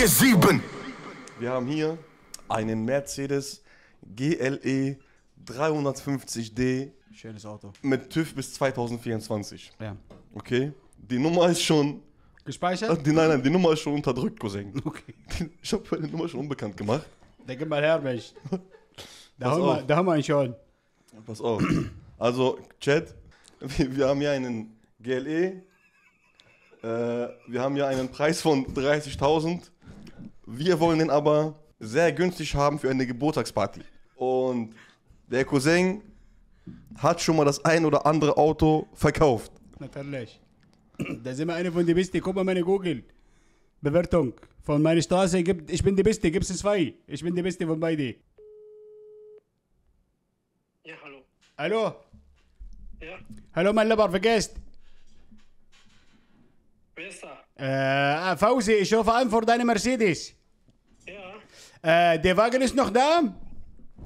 4-7. Wir haben hier einen Mercedes GLE 350D Schönes Auto. mit TÜV bis 2024. Ja. Okay? Die Nummer ist schon. Gespeichert? Ach, die, nein, nein, die Nummer ist schon unterdrückt, Cousin. Okay. Ich habe meine Nummer schon unbekannt gemacht. Gib mal her, Mensch. Da haben, wir, da haben wir ihn schon. Pass auf. Also, Chat, wir, wir haben hier einen GLE. Äh, wir haben hier einen Preis von 30.000. Wir wollen den aber sehr günstig haben für eine Geburtstagsparty. Und der Cousin hat schon mal das ein oder andere Auto verkauft. Natürlich. Da sind wir eine von den Besten. Guck mal meine Google. Bewertung. Von meiner Straße gibt, ich bin die Beste, gibt's zwei. Ich bin die Beste von beiden. Ja, hallo. Hallo? Ja, Hallo, mein Lieber, vergesst. wer ist da? Äh, Fausi, ich rufe an vor deine Mercedes. Äh, der Wagen ist noch da?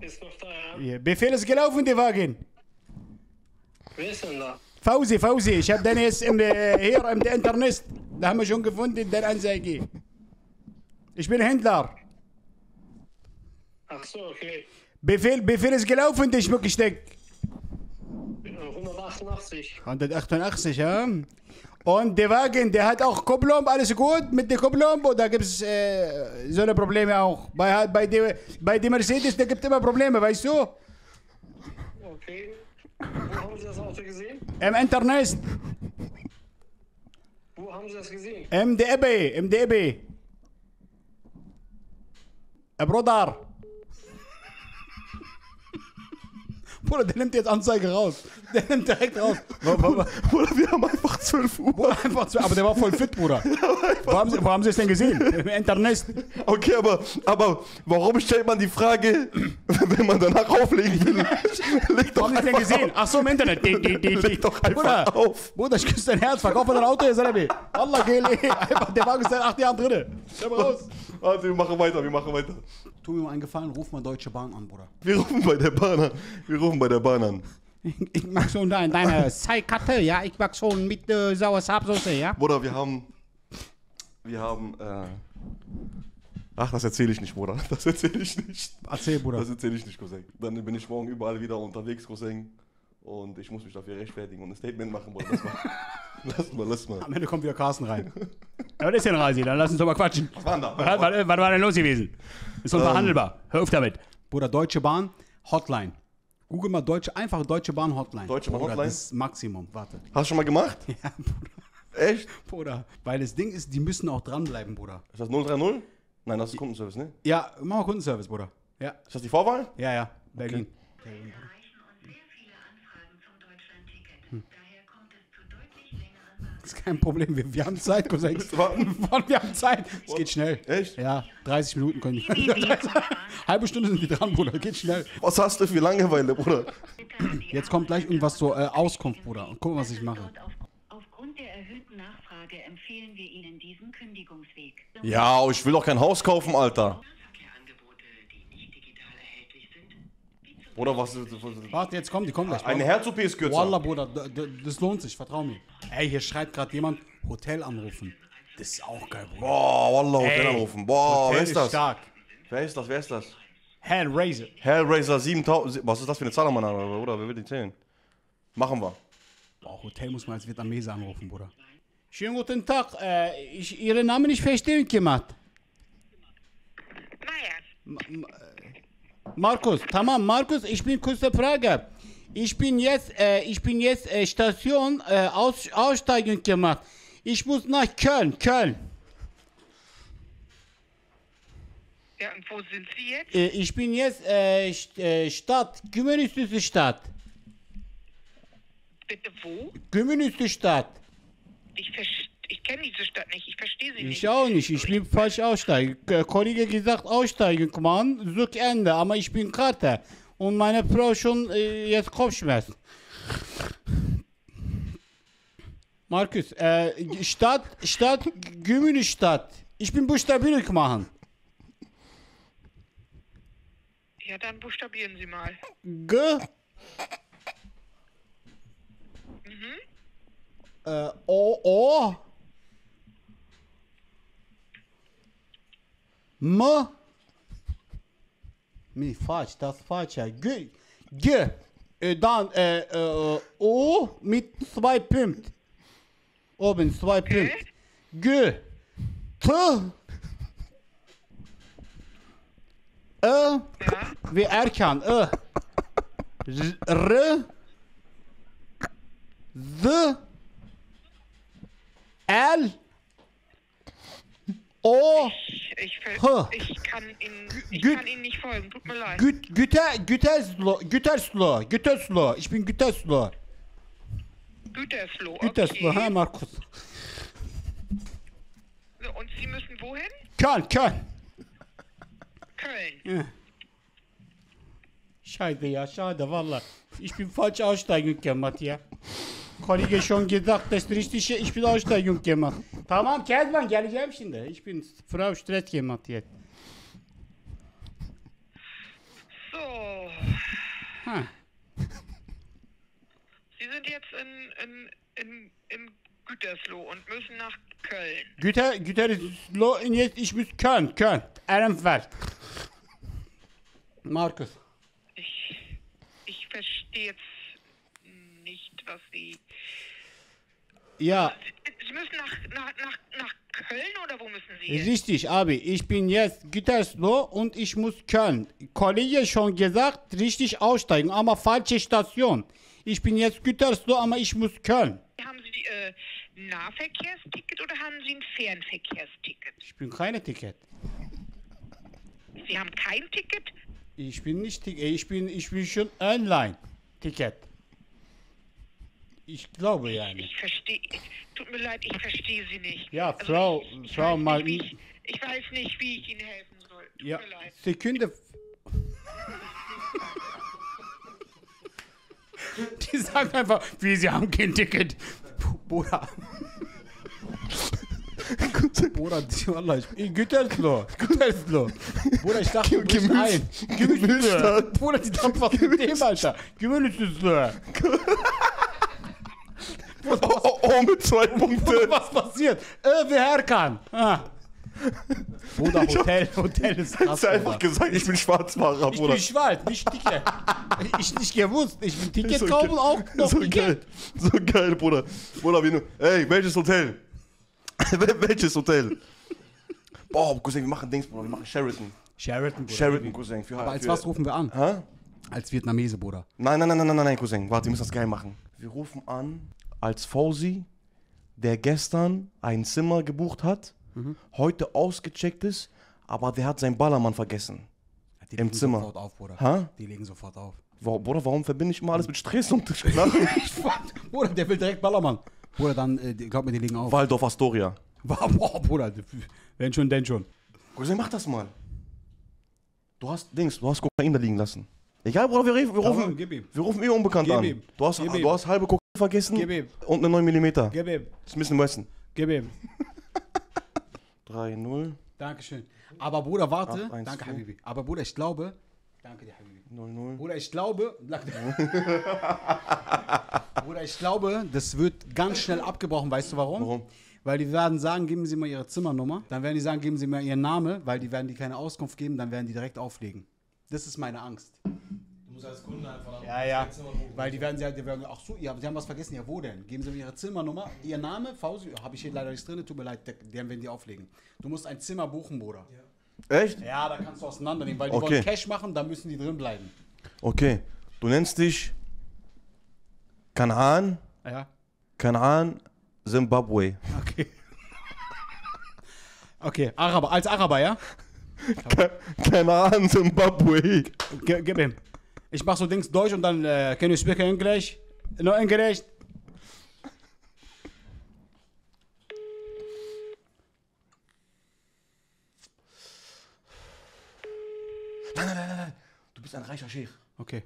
ist noch da, ja. Viel ist gelaufen, der Wagen? Wer ist denn da? Fausi, Fausi, ich habe den jetzt im, äh, hier im Internet. Da haben wir schon gefunden, der Anzeige. Ich bin Händler. Ach so, okay. Wie viel ist gelaufen, der Schmuckgesteck? Äh, 188. 188, ja. Und der Wagen, der hat auch Kupplung, alles gut mit der Kupplung? Oder gibt es äh, so eine Probleme auch? Bei, bei, der, bei der Mercedes, da gibt es immer Probleme, weißt du? Okay. Wo haben Sie das Auto gesehen? Im Internet, Wo haben Sie das gesehen? im DB, im DB. Äh, Bruder. Bruder, der nimmt jetzt Anzeige raus. Der nimmt direkt raus. Wo, wo, wo, Oder wir haben einfach 12 Uhr. Bruder, einfach zu, aber der war voll fit, Bruder. Wo haben, Sie, wo haben Sie es denn gesehen? Im Internet. Okay, aber, aber warum stellt man die Frage, wenn man danach auflegen will? Leg Wo doch haben Sie es denn gesehen? Ach so, im Internet. Die, die, die. Leg doch einfach Bruder, auf. Bruder, ich küsse dein Herz. Verkauf mal dein Auto, ihr Salabi. Allah, GLE. Einfach, der Wagen ist seit acht Jahren drin. Schau mal raus. Warte, wir machen weiter, wir machen weiter. Tu mir mal einen Gefallen, ruf mal Deutsche Bahn an, Bruder. Wir rufen bei der Bahn an. Wir rufen bei der Bahn an. Ich mag schon deine, deine Seikarte, ja. Ich mag schon mit äh, sauer Sapsauce, ja. Bruder, wir haben. Wir haben. Äh, ach, das erzähle ich nicht, Bruder. Das erzähle ich nicht. Erzähl, Bruder. Das erzähle ich nicht, Cousin. Dann bin ich morgen überall wieder unterwegs, Cousin. Und ich muss mich dafür rechtfertigen und ein Statement machen, Bruder. Lass mal. lass mal, lass mal. Am Ende kommt wieder Carsten rein. ja, was ist denn, Rasi? Dann lass uns doch mal quatschen. Was war denn da? Was, was, was war denn los gewesen? Ist unverhandelbar. Hör auf damit. Bruder, Deutsche Bahn, Hotline. Google mal Deutsche, einfach Deutsche Bahn Hotline. Deutsche Bahn Bruder, Hotline? Das ist Maximum. Warte. Hast du schon mal gemacht? Ja, Bruder. Echt? Bruder. Weil das Ding ist, die müssen auch dranbleiben, Bruder. Ist das 030? Nein, das ist Kundenservice, ne? Ja, mach mal Kundenservice, Bruder. Ja, Ist das die Vorwahl? ja, ja. Berlin. erreichen uns ist kein Problem. Wir, wir haben Zeit, Cousins. Wir haben Zeit. Es geht schnell. Echt? Ja, 30 Minuten können wir. Halbe Stunde sind die dran, Bruder. Geht schnell. Was hast du für Langeweile, Bruder? Jetzt kommt gleich irgendwas zur äh, Auskunft, Bruder. Und guck, was ich mache. Und auf, aufgrund der erhöhten Nachfrage empfehlen wir Ihnen diesen Kündigungsweg. Ja, ich will doch kein Haus kaufen, Alter. Verkehrangebote, die nicht digital erhältlich sind, Bruder, was ist. Warte, jetzt kommt, die kommt gleich. Eine Herz-OP ist kürzer. Wallah, Bruder, das lohnt sich, vertrau mir. Ey, hier schreibt gerade jemand, Hotel anrufen. Das ist auch geil, Bruder. Boah, Wallah, Hotel Ey, anrufen. Boah, Hotel wer ist das? stark. Wer ist das? Wer ist das? Hellraiser. Hellraiser 7000. Was ist das für eine Zahl, Mann, Bruder? Wer will die zählen? Machen wir. Boah, Hotel muss man als Vietnamese anrufen, Bruder. Schönen guten Tag. Äh, ich Ihren Namen nicht verstehen gemacht. Meier. Markus, tamam, Markus, ich bin kurze Frage. Ich bin jetzt, äh, ich bin jetzt äh, Station äh, aus, aussteigen gemacht. Ich muss nach Köln, Köln. Ja, und wo sind Sie jetzt? Äh, ich bin jetzt äh, äh, Stadt, Kommunistische Stadt. Bitte wo? Kommunistische Stadt. Ich, verst- ich kenne diese Stadt nicht. Ich verstehe sie nicht. Ich auch nicht, ich bin falsch aussteigen. Kollege gesagt aussteigen, Mann, such Ende, aber ich bin Karte. Und meine Frau schon äh, jetzt Kopfschmerzen. Markus, äh, Stadt, Stadt, Gemüsestadt. Ich bin buchstabiert machen. Ja, dann buchstabieren Sie mal. G. Äh, O, O. M. Mi falsch, das ja. G. G. Dann äh, äh, O mit zwei Punkten. Oben zwei Punkte. G. T. Ö. Wie Erkan. Ö. R. Z. L. O. ich, Huh. ich, kann Ihnen, ich Gü- kann Ihnen nicht folgen. Tut mir leid. Güt, Güter, Gütersloh, Gütersloh, Gütersloh. Ich bin Gütersloh. Gütersloh. Gütersloh, Okay. ha Markus. So, und Sie müssen wohin? Köln, Köln. Köln. Schade ya, schade valla. Ich bin falsch Aussteigung gemacht ya. Kollege schon gesagt, das Richtige, ich bin Aussteigung gemacht. Tamam Kezban geleceğim şimdi. Ich bin Frau Stress gemacht jetzt. So, Ha. Sie sind jetzt in, in, in, in Gütersloh und müssen nach Köln. Güter, Gütersloh, und jetzt ich muss Köln, Köln. Ehrenfeld. Markus. Ich, ich verstehe jetzt nicht, was Sie... Ja, Sie müssen nach, nach, nach, nach Köln oder wo müssen Sie hin? Richtig, Abi. Ich bin jetzt Gütersloh und ich muss Köln. Kollege schon gesagt, richtig aussteigen, aber falsche Station. Ich bin jetzt Gütersloh, aber ich muss Köln. Haben Sie äh, Nahverkehrsticket oder haben Sie ein Fernverkehrsticket? Ich bin keine Ticket. Sie haben kein Ticket? Ich bin nicht Ticket. Ich bin, ich bin schon online Ticket. Ich glaube ja nicht. Ich verstehe... Tut mir leid, ich verstehe Sie nicht. Ja, Also Frau- ich, ich Frau wie ich, ich weiß nicht, wie ich Ihnen helfen soll. Tut Ja, mir leid. Sekunde. Die sagen einfach, wie sie haben kein Ticket. Bruder. Bruder, die- Wallah, ich bin Gütersloh. Gütersloh. Bruder, ich dachte, du bist Gemüse- ein. Gemüse. Gemüsestadt. Bruder, die was mit dem, Alter. Gemüsesloh. Oh, oh, oh, mit zwei Punkten. was passiert? Äh, wer herkan. Ah. Bruder, Hotel, Hotel ist krass. Hast du einfach gesagt, ich bin Schwarzfahrer, Ich Bruder. bin schwarz, nicht Ticket. ich nicht gewusst. Ich bin Ticket so kaufen auch noch so Ticket. geil. So geil, Bruder. Bruder, wie nur. Ey, welches Hotel? Wel- welches Hotel? Boah, Cousin, wir machen Dings, Bruder. Wir machen Sheraton. Sheraton, Bruder. Sheraton, Cousin. Für, Aber als für, was rufen wir an? Hä? Als Vietnamese, Bruder. Nein, nein, nein, nein, nein, nein, Cousin. Warte, wir müssen das geil machen. Wir rufen an als Fauzi, der gestern ein Zimmer gebucht hat, Mhm. heute ausgecheckt ist, aber der hat seinen Ballermann vergessen. Die Im legen Zimmer. sofort auf, Bruder. Hä? Die legen sofort auf. Wo- Bruder, warum verbinde ich immer alles mit Stress und? Bruder, der will direkt Ballermann. Bruder, dann, äh, glaub mir, die legen auf. Waldorf Astoria. Boah, Bruder. Wenn schon, denn schon. Cousin, mach das mal. Du hast Dings, du hast Kokain da liegen lassen. Egal, Bruder, wir, wir, rufen, wir rufen eh unbekannt an. Du hast, Gib ihm. du hast halbe Kokain vergessen Gib ihm. und eine 9 mm. Gib ihm. Smith Wesson. Gib ihm. 3-0, Dankeschön. Aber Bruder, warte. Acht, eins, Danke, vier. Habibi. Aber Bruder, ich glaube. Danke dir, Habibi. 0-0. Bruder, ich glaube. Bruder, ich glaube, das wird ganz schnell abgebrochen. Weißt du warum? Warum? Weil die werden sagen, geben Sie mal Ihre Zimmernummer. Dann werden die sagen, geben Sie mir Ihren Namen, weil die werden die keine Auskunft geben, dann werden die direkt auflegen. Das ist meine Angst. Du musst als Kunde einfach Ja, ja. Weil die werden sagen, die werden, ach so, ja, Sie haben was vergessen. Ja, wo denn? Geben Sie mir Ihre Zimmernummer, Ihr Name, Fausi, habe ich hier leider nicht drin, tut mir leid, der- den werden die auflegen. Du musst ein Zimmer buchen, Bruder. Echt? Ja, da kannst du auseinandernehmen, weil die Okay. wollen Cash machen, da müssen die drin bleiben. Okay. Du nennst dich Kanaan, Ja, Kanaan, Zimbabwe. okay. Okay, Araber, als Araber, ja? Ka- Kanaan, Zimbabwe. Gib ihm. Ich mach so Dings Deutsch und dann, äh, can you speak English? No English? Nein, nein, nein, nein, nein. Du bist ein reicher Sheikh. Okay.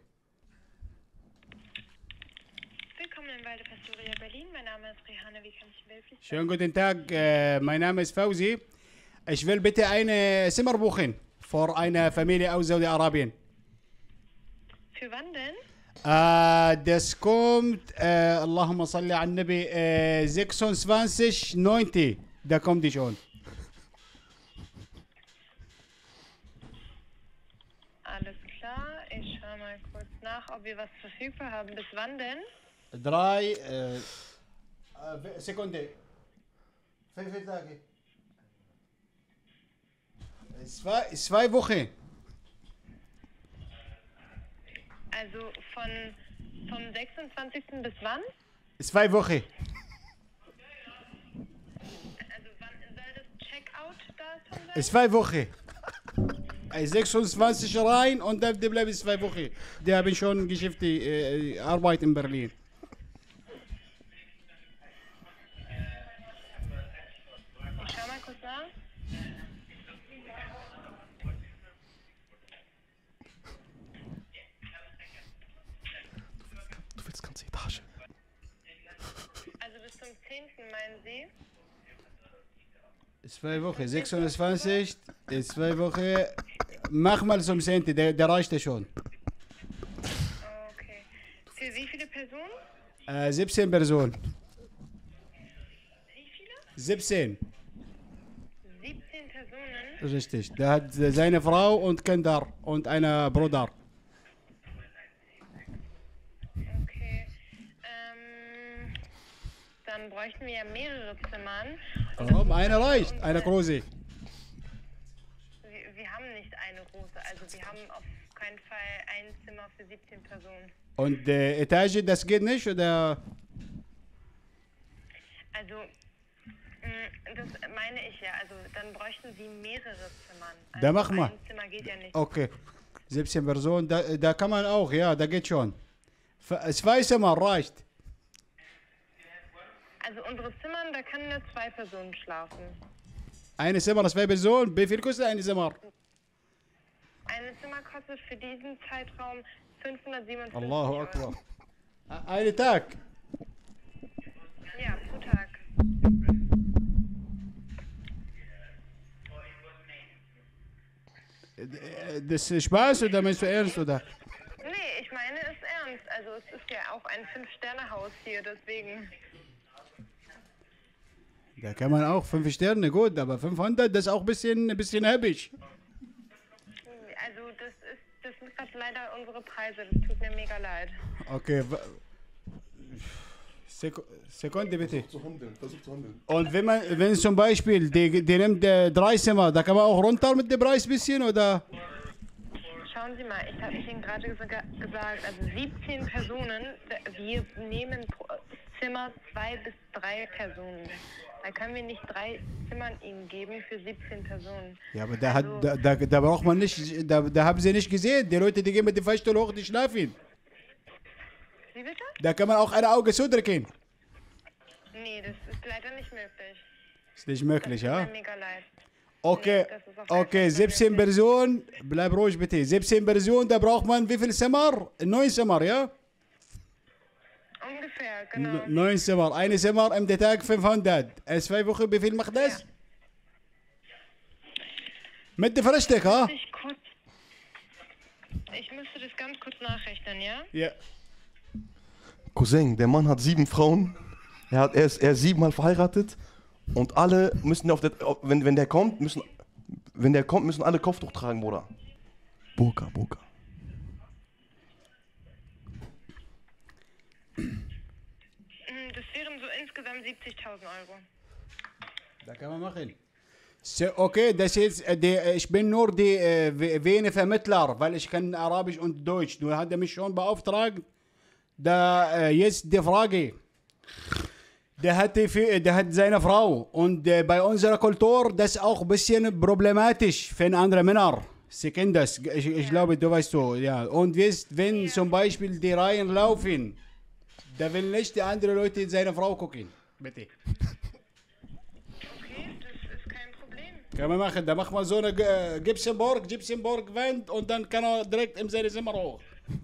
Willkommen in Walde Pastoria Berlin. Mein Name ist Rehane. Wie kann ich Ihnen behilflich sein? Schönen guten Tag, äh, mein Name ist Fauzi. Ich will bitte eine Zimmer buchen für eine Familie aus Saudi-Arabien. Für wann denn? Äh, das kommt, äh, Allahumma salli an Nabi, äh, 26.90. Da kommt die schon. Alles klar, ich schaue mal kurz nach, ob wir was verfügbar haben. Bis wann denn? Drei, äh, äh Sekunde. Fünf Tage. Zwei, zwei Wochen. Also von vom 26. bis wann? Zwei Wochen. Also wann soll das Checkout-Datum sein? Zwei Wochen. Äh, 26 rein und dann die bleiben zwei Wochen. Die haben schon Geschäfte, äh, Arbeit in Berlin. 10. meinen Sie? Zwei Wochen, 26, äh, zwei Wochen. Mach mal zum Cent, der, der reicht ja schon. Okay. Für wie viele Personen? Äh, 17 Personen. Wie viele? 17, 17 Personen. richtig. Der hat seine Frau und Kinder und einen Bruder. Okay. Ähm, dann bräuchten wir ja mehrere Zimmern. Warum? Eine reicht, eine große. Wir, wir haben nicht eine große, also wir haben auf keinen Fall ein Zimmer für 17 Personen. Und äh, Etage, das geht nicht, oder? Also, mh, das meine ich ja. Also, dann bräuchten Sie mehrere Zimmern. Also Da mach mal. Ein Zimmer geht ja nicht. Okay. 17 Personen, da, da kann man auch, ja, da geht schon. Zwei Zimmer reicht. Also, unsere Zimmern, da können nur zwei Personen schlafen. Eine Zimmer, zwei Personen. Wie viel kostet eine Zimmer? Eine Zimmer kostet für diesen Zeitraum 557 Allahu Euro. Akbar. Einen Tag. Ja, pro Tag. Äh, Das ist Spaß oder meinst du ernst, oder? Nee, ich meine es ernst. Also, es ist ja auch ein Fünf-Sterne-Haus hier, deswegen. Da kann man auch fünf Sterne, gut, aber 500, das ist auch ein bisschen, ein bisschen heppig. Also, das ist, das sind gerade leider unsere Preise. Das tut mir mega leid. Okay. Sek Sekunde bitte. Zu handeln, versuch zu handeln. Und wenn man, wenn zum Beispiel, die, die nimmt äh, drei Zimmer, da kann man auch runter mit dem Preis bisschen, oder? Schauen Sie mal, ich habe Ihnen gerade gesa- gesagt, also 17 Personen, wir nehmen Zimmer zwei bis drei Personen. Da können wir nicht drei Zimmern Ihnen geben für 17 Personen. Ja, aber da, hat, Also- da, da, da braucht man nicht, da, da haben sie nicht gesehen. Die Leute, die gehen mit dem Fallstuhl hoch, die schlafen. Wie bitte? Da kann man auch ein Auge zudrücken. Nee, das ist leider nicht möglich. Ist nicht Das möglich, tut ja? mir mega leid. Okay, Nee, das okay, Fall 17 möglich. Personen, bleib ruhig bitte. 17 Personen, da braucht man wie viel Zimmer? Neun Zimmer, ja? Ungefähr, genau. N- Neun Zimmer. Eine Zimmer im Tag 500. In zwei Wochen, wie viel macht das? Mit dem Frühstück, ha? Ich, kurz, ich müsste das ganz kurz nachrechnen, ja? Ja. Cousin, der Mann hat sieben Frauen. Er, hat, er, ist, er ist siebenmal verheiratet. Und alle müssen auf der. Wenn, wenn der kommt, müssen. Wenn der kommt, müssen alle Kopftuch tragen, Bruder. Burka, Burka. Das wären so insgesamt 70.000 Euro. Da kann man machen. So, okay, das ist, äh, die, äh, ich bin nur die äh, Wiener Vermittler, weil ich kann Arabisch und Deutsch. Du hat er mich schon beauftragt. Da äh, jetzt die Frage. Der hat, die, Fi- der hat seine Frau und äh, bei unserer Kultur das ist auch ein bisschen problematisch für andere Männer. Sie kennen das, ich, ich glaube, du weißt so, ja. Und wisst, wenn zum Beispiel die Reihen laufen, da will nicht die andere Leute seine Frau gucken. Bitte. Okay, das ist kein Problem. Kann man machen. Da macht man so eine äh, Gibsonburg, Gibsonburg-Wand und dann kann er direkt in seine Zimmer hoch. Ähm,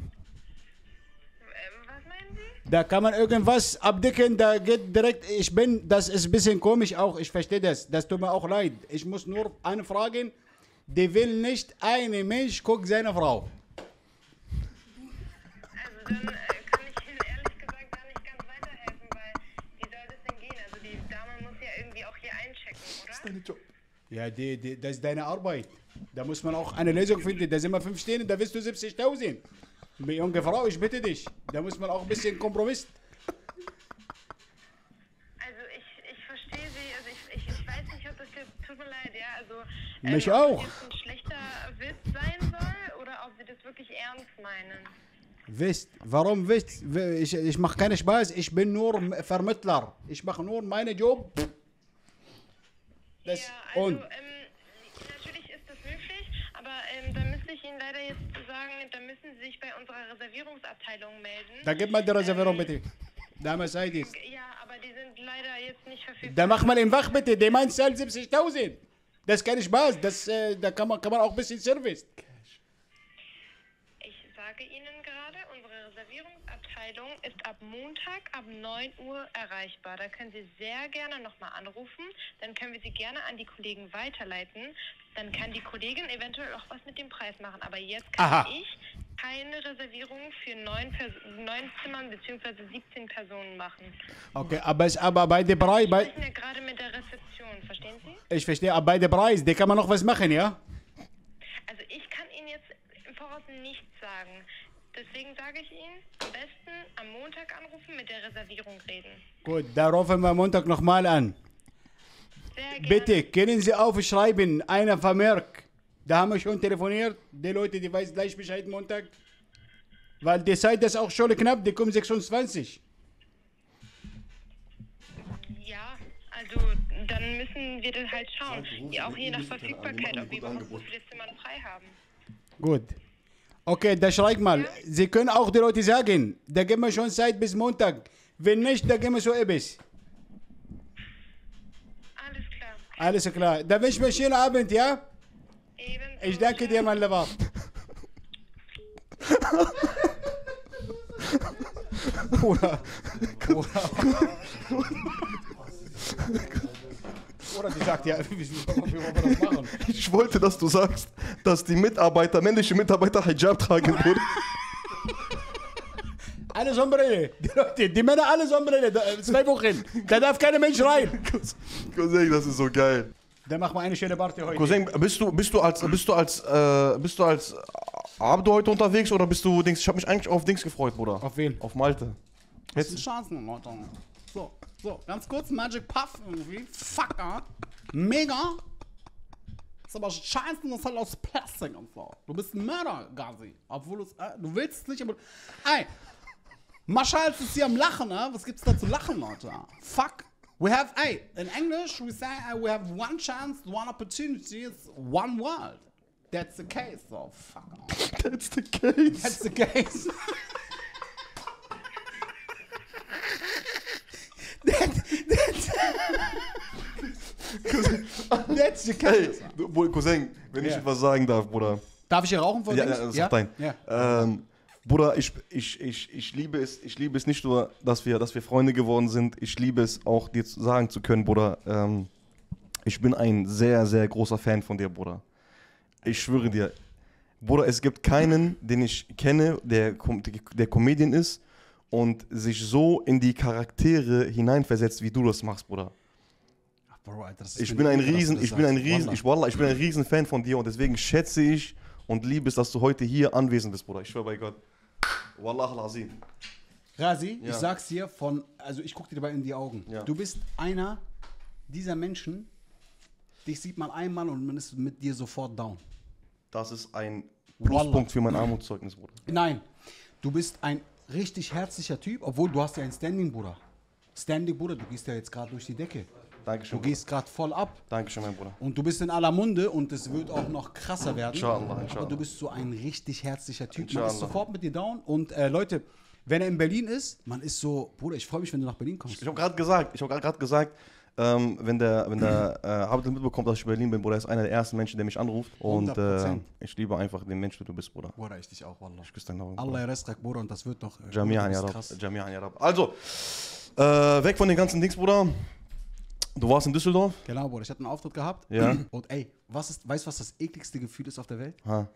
was meinen Sie? Da kann man irgendwas abdecken, da geht direkt, ich bin, das ist ein bisschen komisch auch, ich verstehe das, das tut mir auch leid. Ich muss nur eine fragen, die will nicht eine Mensch guckt seine Frau. Also dann äh, kann ich Ihnen ehrlich gesagt gar nicht ganz weiterhelfen, weil wie soll das denn gehen? Also die Dame muss ja irgendwie auch hier einchecken, oder? Dein Job. Ja, die, die, das ist deine Arbeit. Da muss man auch eine Lösung finden. Da sind wir fünf Stehen, da willst du 70.000. Junge Frau, ich bitte dich. Da muss man auch ein bisschen Kompromiss. Also ich, ich verstehe Sie, also ich, ich, ich weiß nicht, ob das jetzt, tut mir leid, ja, also... Mich ob auch. das jetzt ein schlechter Witz sein soll oder ob Sie das wirklich ernst meinen. Wisst, warum wisst? Ich, ich mache keinen Spaß, ich bin nur Vermittler. Ich mache nur meinen Job. Das, ja, also und ähm, natürlich ist das möglich, aber ähm, da müsste ich Ihnen leider jetzt sagen, da müssen Sie sich bei unserer Reservierungsabteilung melden. da gib mal die Reservierung bitte. Da Mercedes. Ja, aber die sind leider jetzt nicht verfügbar. Da mach mal im Wach bitte, der meint zahlt 70.000. Das ist kein Spaß, das, äh, da kann man, kann man auch ein bisschen Service. Ich sage Ihnen Reservierungsabteilung ist ab Montag ab 9 Uhr erreichbar. Da können Sie sehr gerne nochmal anrufen. Dann können wir Sie gerne an die Kollegen weiterleiten. Dann kann die Kollegin eventuell auch was mit dem Preis machen. Aber jetzt kann Aha. ich keine Reservierung für neun, Pers neun Zimmern bzw. 17 Personen machen. Okay, aber, es- aber bei der Preis, bei, sprechen ja gerade mit der Rezeption, verstehen Sie? ich verstehe, aber bei der Preis, da kann man noch was machen, ja? Also ich kann Ihnen jetzt im Voraus nichts sagen. Deswegen sage ich Ihnen, am besten am Montag anrufen, mit der Reservierung reden. Gut, da rufen wir Montag nochmal an. Bitte, können Sie aufschreiben, einer Vermerk. Da haben wir schon telefoniert. Die Leute, die weiß gleich Bescheid Montag. Weil die Zeit ist auch schon knapp, die kommen 26. Ja, also dann müssen wir das halt schauen. Ja, auch je nach Verfügbarkeit, ob wir überhaupt so viele Zimmer frei haben. Gut. Okay, da schreib mal. Sie können auch die Leute sagen, da geben wir schon Zeit bis Montag. Wenn nicht, da gehen wir so etwas. Alles klar. Alles klar. Da wünsche ich mir einen schönen Abend, ja? Ebenso. Ich danke dir, mein Lieber. Oder, oder, oder die sagt, ja, wie, wie, wie wollen wir das machen? Ich wollte, dass du sagst, dass die Mitarbeiter, männliche Mitarbeiter Hijab tragen würden. Alle Sombrille. Die, Leute, die Männer alle Sombrille. Da, äh, zwei Wochen. Da darf kein Mensch rein. Cousin, das ist so geil. Dann machen wir eine schöne Party heute. Cousin, bist du, bist du als, bist du als, äh, bist du als Abend heute unterwegs oder bist du Dings? Ich habe mich eigentlich auf Dings gefreut, Bruder. Auf wen? Auf Malte. Das sind Chancen, Leute. So, ganz kurz Magic Puff irgendwie. Fucker. Mega. Ist aber scheiße, das ist halt aus Plastik und so. Du bist ein Mörder, Gazi. Obwohl du's, äh, du willst es nicht, aber. Ey, Maschalz ist hier am Lachen, ne? Was gibt's da zu lachen, Leute? Fuck. We have, ey, in English we say uh, we have one chance, one opportunity, it's one world. That's the case, so fuck off. That's the case. That's the case. the Hey, case. du, Bruder, Cousin, wenn ich Ja. etwas sagen darf, Bruder. Darf ich hier rauchen von Ja, ja, das ist dein. Ja. Ähm, Bruder, ich, ich, ich, ich, liebe es, ich liebe es nicht nur, dass wir, dass wir Freunde geworden sind. Ich liebe es auch, dir zu sagen zu können, Bruder. Ähm, ich bin ein sehr, sehr großer Fan von dir, Bruder. Ich schwöre dir. Bruder, es gibt keinen, den ich kenne, der, Com- der Comedian ist und sich so in die Charaktere hineinversetzt, wie du das machst, Bruder. Bro, Alter, Ich bin ein Riesen, ich bin ein. Riesen, Wallah. ich, Wallah, ich bin ein riesen Fan von dir und deswegen schätze ich und liebe es, dass du heute hier anwesend bist, Bruder. Ich schwöre bei Gott. Wallah al-Azim. Razi, ich Ja. sag's dir von, also ich guck dir dabei in die Augen. Ja. Du bist einer dieser Menschen, dich sieht man einmal und man ist mit dir sofort down. Das ist ein Wallah. Pluspunkt für mein Armutszeugnis, Bruder. Nein, du bist ein richtig herzlicher Typ, obwohl du hast ja ein Standing, Bruder. Standing, Bruder, du gehst ja jetzt gerade durch die Decke. Dankeschön. Du gehst gerade voll ab. Dankeschön, mein Bruder. Und du bist in aller Munde und es wird auch noch krasser werden. Inshallah, inshallah. Aber du bist so ein richtig herzlicher Typ. Man Inshallah. ist sofort mit dir down. Und äh, Leute, wenn er in Berlin ist, man ist so, Bruder, ich freue mich, wenn du nach Berlin kommst. Ich habe gerade gesagt, ich habe gerade gesagt, ähm, wenn der, wenn der äh, Abdel mitbekommt, dass ich in Berlin bin, Bruder, er ist einer der ersten Menschen, der mich anruft. Und äh, 100%. ich liebe einfach den Mensch, der du bist, Bruder. Bruder, ich dich auch, Wallah. Ich küsse deine Augen. Bruder. Allah Yaresrak, Bruder, und das wird noch. Äh, Jamian, ja. Jamian, ja. Also, äh, weg von den ganzen Dings, Bruder. Du warst in Düsseldorf? Genau, Bruder, ich hatte einen Auftritt gehabt. Ja. Und ey, was ist, weißt du, was das ekligste Gefühl ist auf der Welt? Ha.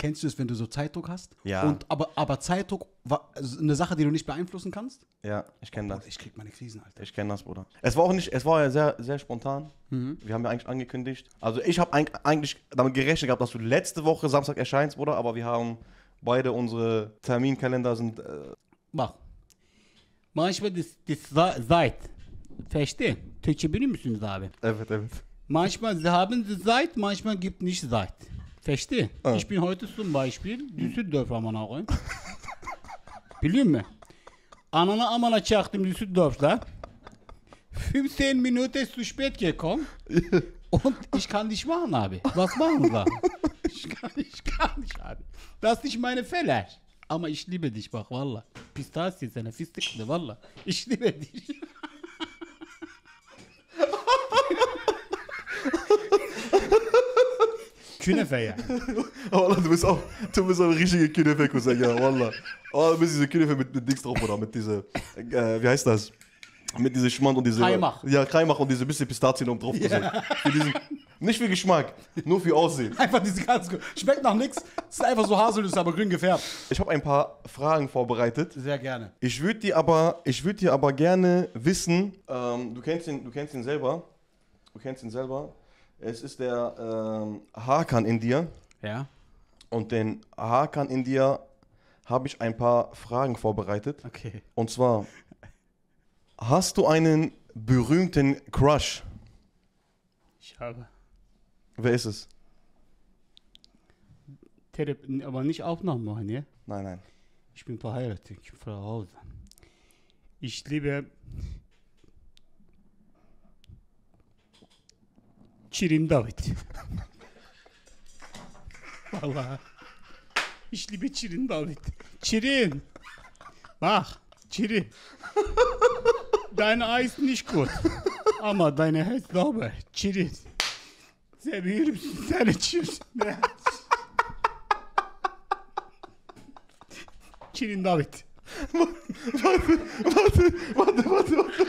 Kennst du es, wenn du so Zeitdruck hast? Ja. Und, aber, aber Zeitdruck war also eine Sache, die du nicht beeinflussen kannst? Ja, ich kenne das. Ich krieg meine Krisen, Alter. Ich kenne das, Bruder. Es war auch nicht, es war ja sehr, sehr spontan. Mhm. Wir haben ja eigentlich angekündigt. Also ich habe eigentlich damit gerechnet gehabt, dass du letzte Woche Samstag erscheinst, Bruder, aber wir haben beide unsere Terminkalender sind. Äh, Bak. Manchmal das, das Zeit. Verstehen? Türkçe biliyor musunuz abi? evet, evet. Manchmal sie haben die Zeit, manchmal gibt nicht Zeit. Verstehen? Ah. Ich bin heute zum Beispiel Düsseldorf amına koyayım. Biliyor musun? Anana amana çaktım Düsseldorf'ta. 15 Minuten zu spät gekommen. Und ich kann nicht machen, abi. Was machen wir? Ich kann, ich kann nicht, abi. Das nicht meine Fehler. Ama ich liebe dich bak valla. Pistasyye sana fıstıklı valla. Ich liebe dich. Künefe ya. Wallah, du bist auch, du bist auch ein richtiger Künefe-Cousin, ja, Wallah. Oh, du bist diese Künefe mit, mit Dings drauf, oder? Mit diese, äh, wie heißt das? Mit diese Schmand und diese. Kreimach. Ja, Kreimach und diese bisschen Pistazien oben drauf. Yeah. Für diesen, nicht für Geschmack, nur für Aussehen. Einfach diese ganz gut. Schmeckt nach nichts. Ist einfach so Haselnuss, aber grün gefärbt. Ich habe ein paar Fragen vorbereitet. Sehr gerne. Ich würde dir aber, ich würde dir aber gerne wissen, ähm, du kennst ihn, du kennst ihn selber. Du kennst ihn selber. Es ist der ähm, Hakan in dir. Ja. Und den Hakan in dir habe ich ein paar Fragen vorbereitet. Okay. Und zwar, hast du einen berühmten Crush? Ich habe. Wer ist es? Therapie, aber nicht Aufnahmen machen, ja? Nein, nein. Ich bin verheiratet, ich bin Hause. Ich liebe Shirin David. Vallahi. Ich liebe Shirin David. Shirin. Bak, Shirin. Deine Ei ist nicht gut. Ama deine Herz sauber. Shirin. Seviyorum seni Shirin. Shirin David. Warte, warte, warte, warte.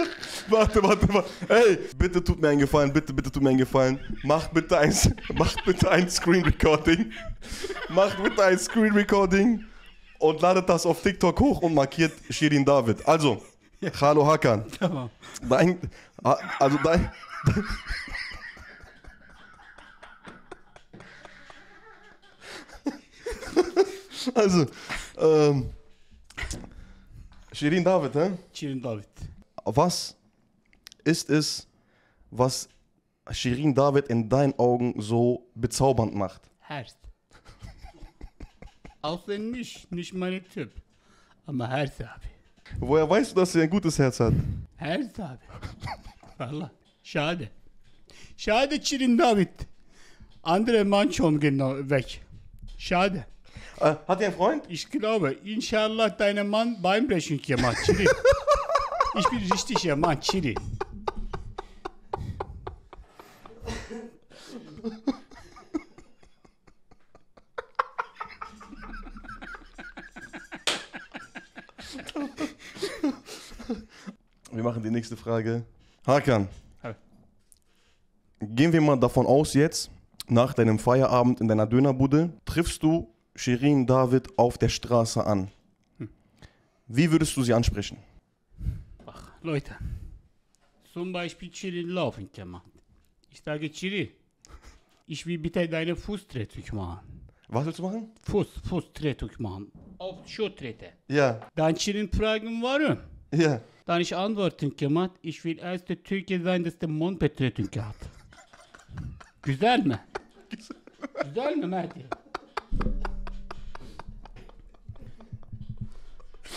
Warte, warte, warte. Ey, bitte tut mir einen Gefallen, bitte, bitte tut mir einen Gefallen. Macht bitte ein, macht bitte ein Screen Recording. Macht bitte ein Screen Recording und ladet das auf TikTok hoch und markiert Shirin David. Also, hallo Hakan. Tamam. Dein, a- also dein, also, ähm, Shirin David, hä? Shirin David. Was ist es, was Shirin David in deinen Augen so bezaubernd macht? Herz. Aussehen nicht, nicht mein Typ. Aber Herz abi. Woher weißt du, dass sie ein gutes Herz hat? Herz abi. Valla. Schade. Schade Shirin David. Andere Mann schon genau weg. Schade. Äh, hat er einen Freund? Ich glaube, inshallah deine Mann Beinbrechung gemacht. Shirin. ich bin richtiger Mann, Shirin. Wir machen die nächste Frage. Hakan. Hi. Gehen wir mal davon aus jetzt, nach deinem Feierabend in deiner Dönerbude, triffst du Shirin David auf der Straße an. Wie würdest du sie ansprechen? Bak Leute. Zum Beispiel Shirin laufen gemacht. Ich sage Shirin. Ich will bitte deine Fußtretung machen. Was willst du machen? Fuß, Fußtretung machen. Auf Schuh treten. Ja, Dann Shirin fragen warum. ja. Dann ich antworten gemacht, ich will erste Türke sein, das der Mondbetretung hat. Güzel mi? Güzel mi Mehdi?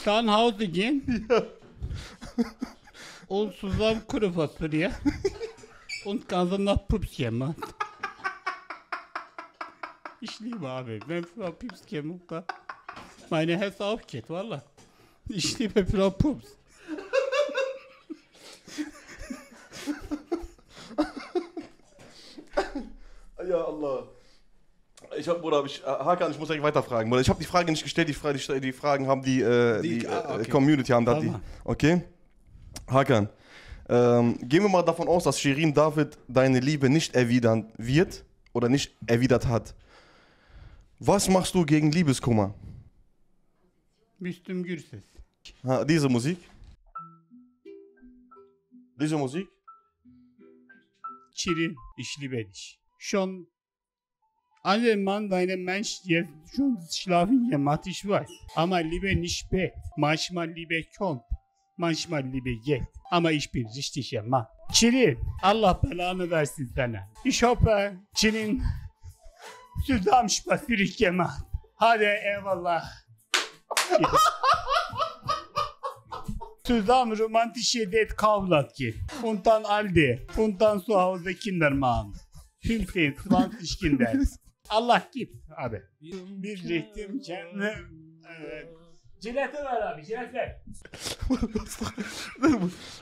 Gehen. Und zusammen kuru fasulye. Und ganz nach Pups gemacht. Ich liebe abi. Wenn Frau Pups gemacht hat, meine Herz aufgeht, wallah. Ich liebe Frau Pups. Ja, Allah. Ich hab, Bruder, ich, äh, Hakan, ich muss eigentlich weiterfragen. Bruder. Ich habe die Frage nicht gestellt, die, Fra die, die Fragen haben die, äh, die, Die- ah, äh, okay. Community haben da die. Okay? Hakan, ähm, gehen wir mal davon aus, dass Shirin David deine Liebe nicht erwidern wird oder nicht erwidert hat. Was machst du gegen Liebeskummer? Müslüm Gürses. Ha, diese Musik. Diese Musik. Çirin, ich liebe dich. Schon alle Mann, deine Mensch jetzt schon schlafen gemacht, ich weiß. Aber lieber nicht Bett. Manchmal lieber kommt. Manchmal lieber Geld. Aber ich bin richtiger Mann. Çirin, Allah belanı versin sana. Ich hoffe, Çirin zusammen spazieren gemacht. Hadi eyvallah. Zusammen romantische Date Kavlat geht. Und dann Aldi. Und dann zu Hause Kinder machen. 15, 20 Kinder. Allah gibt abi. Bir zeytin kendi. Evet. Cilete ver abi, ver.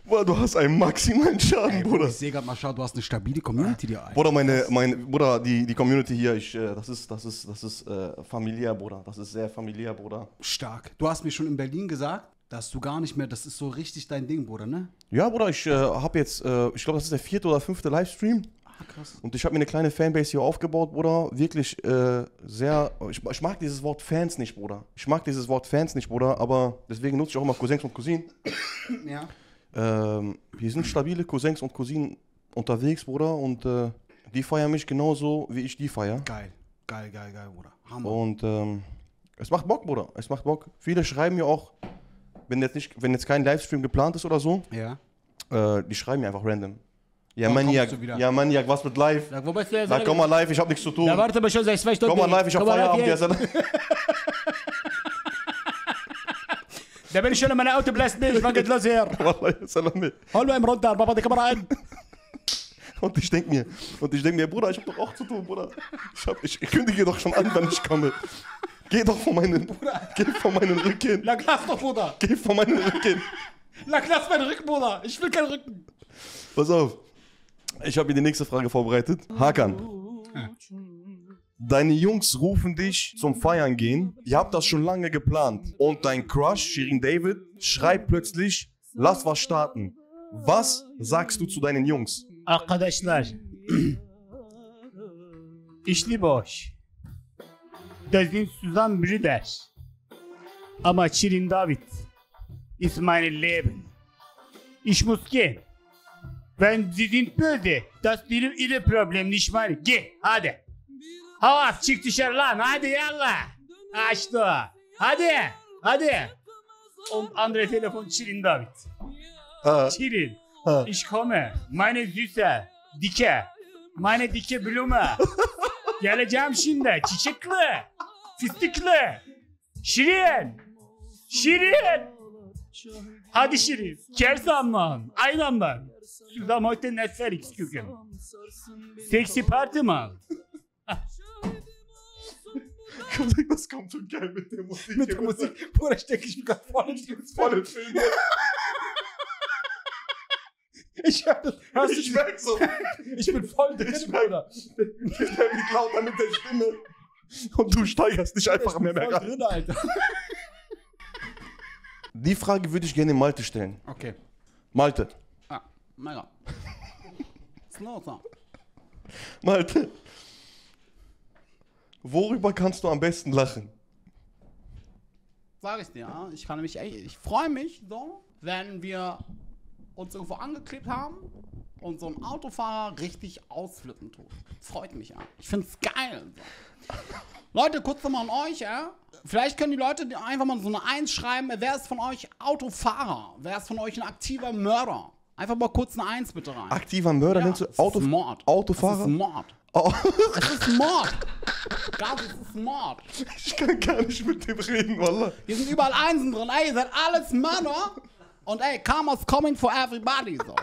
Bruder, du hast einen maximalen Schaden, Bruder. Ich sehe gerade mal, schau, du hast eine stabile Community dir ein. Bruder, meine, meine, Bruder, die, die Community hier, ich, äh, das ist, das ist, das ist äh, familiär, Bruder. Das ist sehr familiär, Bruder. Stark. Du hast mir schon in Berlin gesagt, dass du gar nicht mehr, das ist so richtig dein Ding, Bruder, ne? Ja, Bruder, ich äh, habe jetzt, äh, ich glaube, das ist der vierte oder fünfte Livestream. Krass. Und ich habe mir eine kleine Fanbase hier aufgebaut, Bruder. Wirklich äh, sehr. Ich, ich mag dieses Wort Fans nicht, Bruder. Ich mag dieses Wort Fans nicht, Bruder. Aber deswegen nutze ich auch immer Cousins und Cousinen. Ja. Ähm, hier sind stabile Cousins und Cousinen unterwegs, Bruder. Und äh, die feiern mich genauso, wie ich die feier. Geil. Geil, geil, geil, Bruder. Hammer. Und ähm, es macht Bock, Bruder. Es macht Bock. Viele schreiben mir auch, wenn jetzt, nicht, wenn jetzt kein Livestream geplant ist oder so, Ja. äh, die schreiben mir einfach random. Ja, wieder? ja, Maniak, was mit live? Sag, wo bist du jetzt? Sag, komm mal live, ich hab nichts zu tun. Ja, warte mal schon, seit zwei Stunden. Komm mal live, ich hab Feierabend gestern. Da bin ich schon in meinem Auto, bläst mich. Was geht los hier? Hol mal ihm runter, Papa, die Kamera ein. Und ich denk mir, und ich denk mir, Bruder, ich hab doch auch zu tun, Bruder. Ich, hab, ich kündige doch schon an, wenn ich komme. Geh doch von meinen, geh von meinen Rücken. Lass lass doch, Bruder. Geh von meinen Rücken. Lass lass meinen Rücken, Bruder. Ich will keinen Rücken. Pass auf. Ich habe mir die nächste Frage vorbereitet. Hakan. Deine Jungs rufen dich zum Feiern gehen. Ihr habt das schon lange geplant. Und dein Crush, Shirin David, schreibt plötzlich, lass was starten. Was sagst du zu deinen Jungs? Arkadaşlar. İşli boş. Das sind zusammen Brüder. Aber Shirin David ist mein Leben. Ich muss gehen. Wenn sie sind böse, das benim ihre Problem, nicht meine. Geh, hadi. Hau auf, çık dışarı lan, hadi yallah. Açtı. Hadi, hadi. Und andere Telefon Shirin David. Ha, Shirin. ha. Ich komme. Meine Süße. Dike. Meine dike Blume. Geleceğim şimdi. Çiçekli. Fıstıklı. Şirin. Şirin. Hadi Şirin. Kersanman. Aynen Zusammen heute Netflix gucken. Sexy Party Mann. Das kommt schon geil mit der Musik. Mit der Musik. Bruder, ich denke, ich bin gerade voll in die Voll Film. Ich hab das. Hörst du Ich merk so. Ich bin voll drin, Ich merk, Bruder. der wird lauter mit der Stimme. Und du steigerst dich einfach Ich mehr, bin mehr voll drin, Alter. Die Frage würde ich gerne Malte stellen. Okay. Malte. Mega. Slow Malte. Worüber kannst du am besten lachen? Sag ich dir, ja. ich kann nämlich, ey, ich freue mich so, wenn wir uns irgendwo angeklebt haben und so ein Autofahrer richtig ausflippen tut. Freut mich, ja. Ich find's geil. So. Leute, kurz nochmal an euch, ja. Vielleicht können die Leute einfach mal so eine Eins schreiben. Wer ist von euch Autofahrer? Wer ist von euch ein aktiver Mörder? Einfach mal kurz eine Eins bitte rein. Aktiver Mörder Ja, nennst du Auto ist Mord. Autofahrer? Es ist Mord. Oh, Es ist Mord. Es ist Mord. ich kann gar nicht mit dem reden, Wallah. Hier sind überall Einsen drin. Ey, ihr seid alles Männer. Und ey, Karma's coming for everybody, so.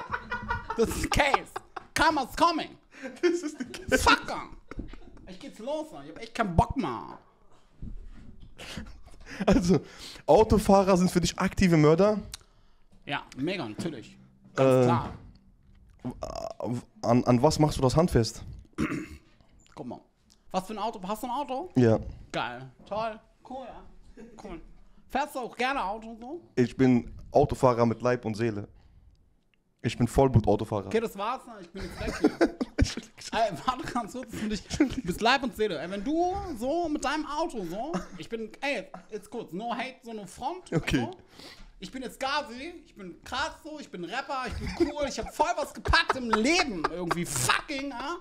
Das ist case. Karma's coming. Das ist die Kette. Fucker. Ich geht's los, Mann. ich hab echt keinen Bock mehr. Also, Autofahrer sind für dich aktive Mörder. Ja, mega, natürlich. Ganz Äh, klar. An, an was machst du das handfest? Guck mal. Was für ein Auto? Hast du ein Auto? Ja. Geil. Toll. Cool, ja. Cool. Fährst du auch gerne Auto so? Ich bin Autofahrer mit Leib und Seele. Ich bin Vollblut-Autofahrer. Okay, das war's. ne? Ich bin jetzt weg hier. Ey, warte ganz kurz, du bist Leib und Seele. Ey, wenn du so mit deinem Auto so, ich bin, ey, jetzt kurz, no hate, so eine Front. Okay. So. Ich bin jetzt Gazi, ich bin krass so, ich bin Rapper, ich bin cool, ich habe voll was gepackt im Leben irgendwie, fucking, ja?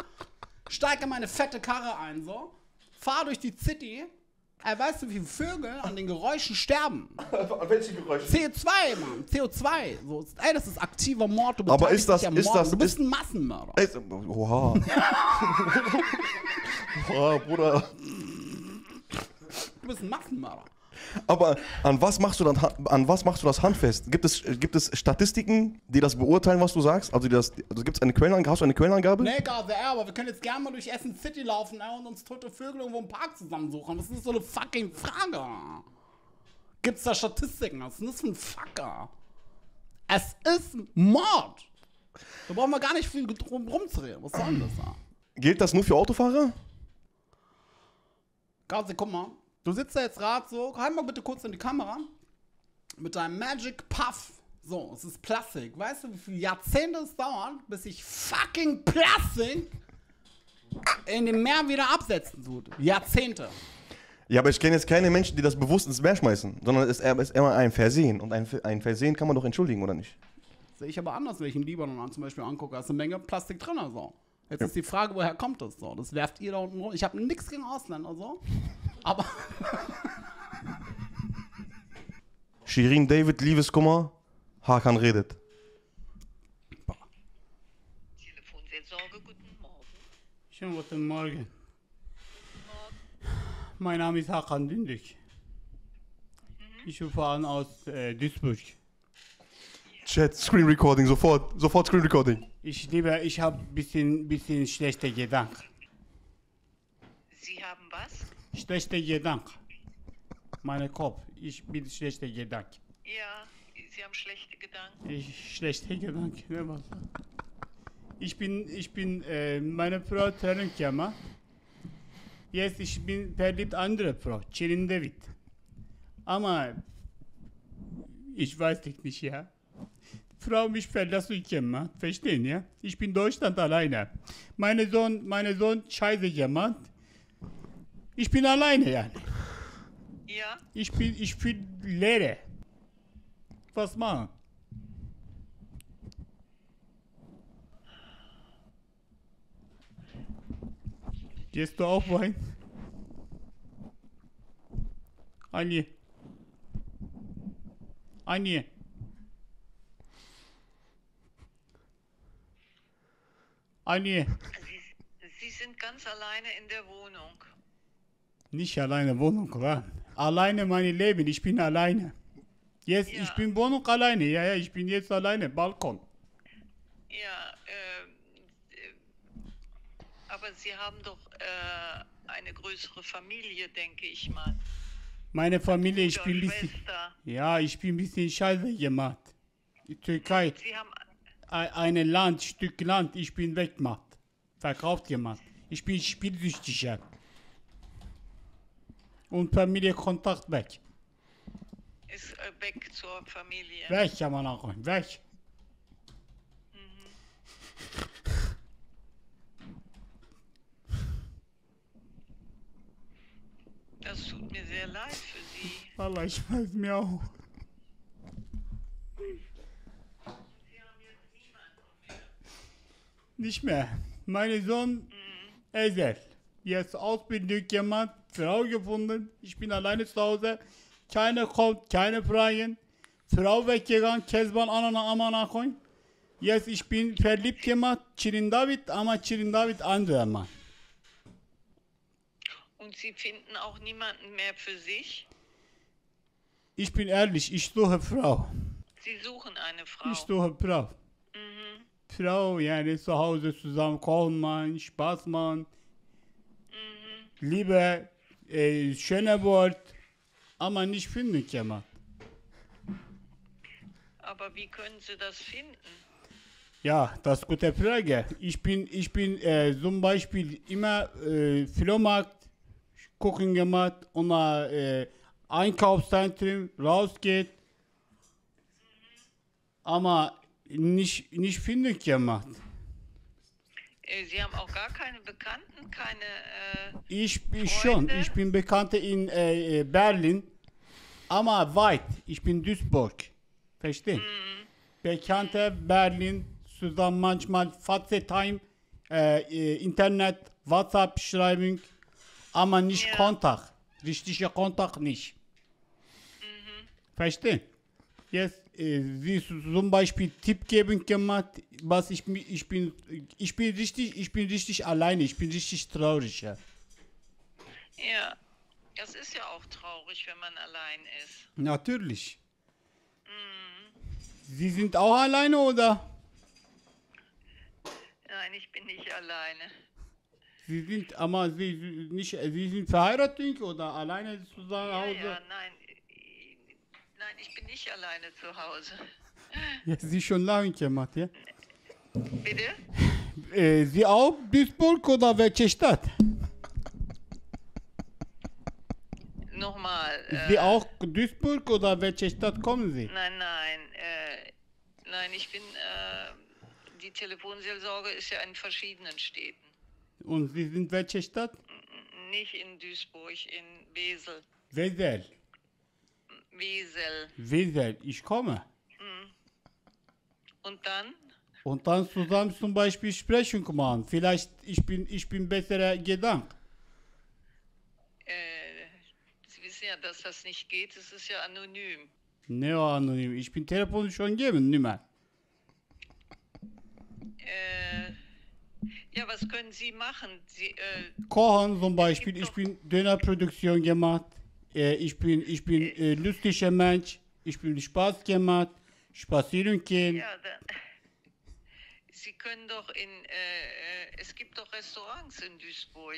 Steig in meine fette Karre ein, so, fahr durch die City, ey, weißt du, wie viele Vögel an den Geräuschen sterben? Welche Geräusche? CO2, Mann, CO2, so, ey, das ist aktiver Mord, du Aber beteiligst ist das- ist das- du bist ist- ein Massenmörder. Ey, Oha. Oha, Bruder. Du bist ein Massenmörder. Aber an was machst du dann an was machst du das handfest? Gibt es gibt es Statistiken, die das beurteilen, was du sagst? Also das also gibt es eine Quellenangabe? Hast du eine Quellenangabe? Nee, Gazi, ey, aber wir können jetzt gerne mal durch Essen City laufen ey, und uns tote Vögel irgendwo im Park zusammensuchen. Das ist so eine fucking Frage. Gibt's da Statistiken? Was ist denn das für ein Fucker? Es ist Mord. Da brauchen wir gar nicht viel drum rumzureden. Was soll denn das da? Gilt das nur für Autofahrer? Gazi, guck mal. Du sitzt da jetzt gerade so, halt mal bitte kurz in die Kamera. Mit deinem Magic Puff. So, es ist Plastik. Weißt du, wie viele Jahrzehnte es dauert, bis sich fucking Plastik in dem Meer wieder absetzen tut? Jahrzehnte. Ja, aber ich kenne jetzt keine Menschen, die das bewusst ins Meer schmeißen, sondern es ist immer ein Versehen. Und ein, ein Versehen kann man doch entschuldigen, oder nicht? Sehe ich aber anders, wenn ich in Libanon an zum Beispiel angucke. Da ist eine Menge Plastik drin. So. Jetzt ist die Frage, woher kommt das so? Das werft ihr da unten rum. Ich habe nichts gegen Ausländer so. Aber Shirin David, Liebeskummer, Hakan redet. Telefonseelsorge, guten Morgen. Schönen guten Morgen. Mein Name ist Hakan Dündig. Ich rufe an aus äh, Duisburg. Chat, Screen Recording, sofort, sofort Screen Recording. Ich liebe, ich habe bisschen, bisschen schlechte Gedanken. Sie haben was? Schlechte Gedanken. Mein Kopf, ich bin schlechte Gedanken. Ja, Sie haben schlechte Gedanken. Ich schlechte Gedanken. Ne, was? Ich bin, ich bin, äh, meine Frau gemacht. Jetzt ich bin verliebt andere Frau, Shirin David. Aber ich weiß nicht, ja. Frau mich verlassen gemacht, verstehen, ja? Ich bin Deutschland alleine. Meine Sohn, meine Sohn Scheiße gemacht. Ich bin alleine, ja. Ja, Ich bin, ich fühle Leere. Was machen? Gehst du auch weinen? Anni. Anni. Anni. Sie, Sie sind ganz alleine in der Wohnung. Nicht alleine Wohnung, klar. Alleine mein Leben, ich bin alleine. Jetzt, Ja. ich bin Wohnung alleine, ja, ja, ich bin jetzt alleine, Balkon. Ja, ähm, äh, aber Sie haben doch äh, eine größere Familie, denke ich mal. Meine Familie, ich bin ein bisschen, ja, ich bin ein bisschen scheiße gemacht. Die Türkei, Sie haben, ein Land, Stück Land, ich bin weggemacht. Verkauft gemacht. Ich bin spielsüchtig, ja. Und Familienkontakt weg. ist äh, weg zur Familie. Weg, ja, man auch, weg. Das tut mir sehr leid für Sie. Wallah, ich weiß mir auch. Nicht mehr. Mein Sohn Ezel. Jetzt Ausbildung gemacht, Frau gefunden. Ich bin alleine zu Hause. Keiner kommt, keine Fragen. Frau weggegangen, Kezban anana amana koyun. Jetzt ich bin verliebt gemacht, Chirin David, ama Chirin David anderer Mann. Und Sie finden auch niemanden mehr für sich? Ich bin ehrlich, ich suche Frau. Sie suchen eine Frau. Ich suche Frau. Frau, yani zu Hause zusammen kochen machen, Spaß machen. Liebe, äh, schöne Wort, aber nicht finden kann Aber wie können Sie das finden? Ja, das ist gute Frage. Ich bin, ich bin äh, zum Beispiel immer äh, Flohmarkt gucken gemacht und äh, Einkaufszentrum rausgeht, aber nicht, nicht finden gemacht. Sie haben auch gar keine Bekannten, keine. Äh, Ich, schon. Freunde? Ich bin bekannt in äh, Berlin. Aber weit. Ich bin Duisburg. Verstehen? Bekannte Berlin. Zusammen manchmal FaceTime, äh, äh, Internet, WhatsApp schreiben. Aber nicht Ja. Kontakt. Richtiger Kontakt nicht. Verstehen? Jetzt, wie z- zum Beispiel Tipp geben gemacht, was ich, ich bin, ich bin richtig, ich bin richtig alleine, ich bin richtig traurig. Ja. ja, das ist ja auch traurig, wenn man allein ist. Natürlich. Sie sind auch alleine oder? Nein, ich bin nicht alleine. Sie sind, aber Sie, nicht, Sie sind verheiratet oder alleine zu zu Ja, ja, nein. Ich bin nicht alleine zu Hause. Ja, Sie schon lange gemacht, ja? Bitte? Äh, Sie auch Duisburg oder welche Stadt? Nochmal. Äh, Sie auch Duisburg oder welche Stadt kommen Sie? Nein, nein. Äh, nein, ich bin. Äh, die Telefonseelsorge ist ja in verschiedenen Städten. Und Sie sind welche Stadt? Nicht in Duisburg, in Wesel. Wesel. Wesel. Wesel, ich komme. Und dann? Und dann zusammen zum Beispiel Sprechung machen. Vielleicht ich bin ich bin besserer Gedanke. Äh, Sie wissen ja, dass das nicht geht. Es ist ja anonym. Ne o anonim? Ich bin Telefon schon geben, Nummer. Äh, ja, was können Sie machen? Sie, äh, Kochen zum Beispiel. Ich bin Dönerproduktion gemacht. Äh, ich bin ich bin äh, lustiger Mensch. Ich bin Spaß gemacht. Spazieren gehen. ja, da, Sie können doch in. Äh, äh, es gibt doch Restaurants in Duisburg.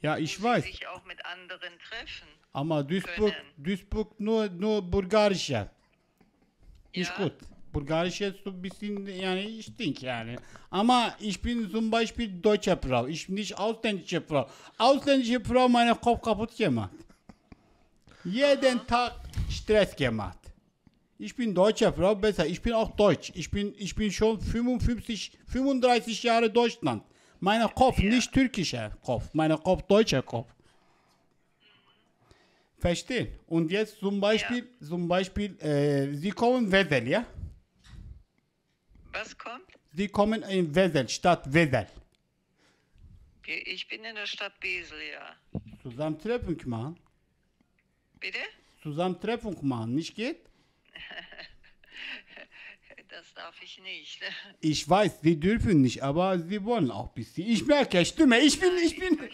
Ja, wo ich Sie weiß. sich auch mit anderen treffen. Aber Duisburg, können. Duisburg nur nur bulgarischer. Nicht Ja? gut. Bulgarisch ist so ein bisschen, yani stink yani. Aber ich bin zum Beispiel deutsche Frau. Ich bin nicht ausländische Frau. Ausländische Frau meine Kopf kaputt gemacht. Jeden Tag Stress gemacht. Ich bin deutsche Frau besser. Ich bin auch deutsch. Ich bin, ich bin schon 55, 35 Jahre Deutschland. Mein Kopf, nicht türkischer Kopf. Mein Kopf, deutscher Kopf. Verstehen? Und jetzt zum Beispiel, zum Beispiel, äh, Sie kommen Wesel, ja? Was kommt? Sie kommen in Wesel, Stadt Wesel. Ich bin in der Stadt Wesel, ja. Zusammen Treffung machen. Bitte? Zusammen Treffung machen, nicht geht? Das darf ich nicht. Ich weiß, Sie dürfen nicht, aber Sie wollen auch ein bisschen. Ich merke, Stimme, ich bin, ich bin,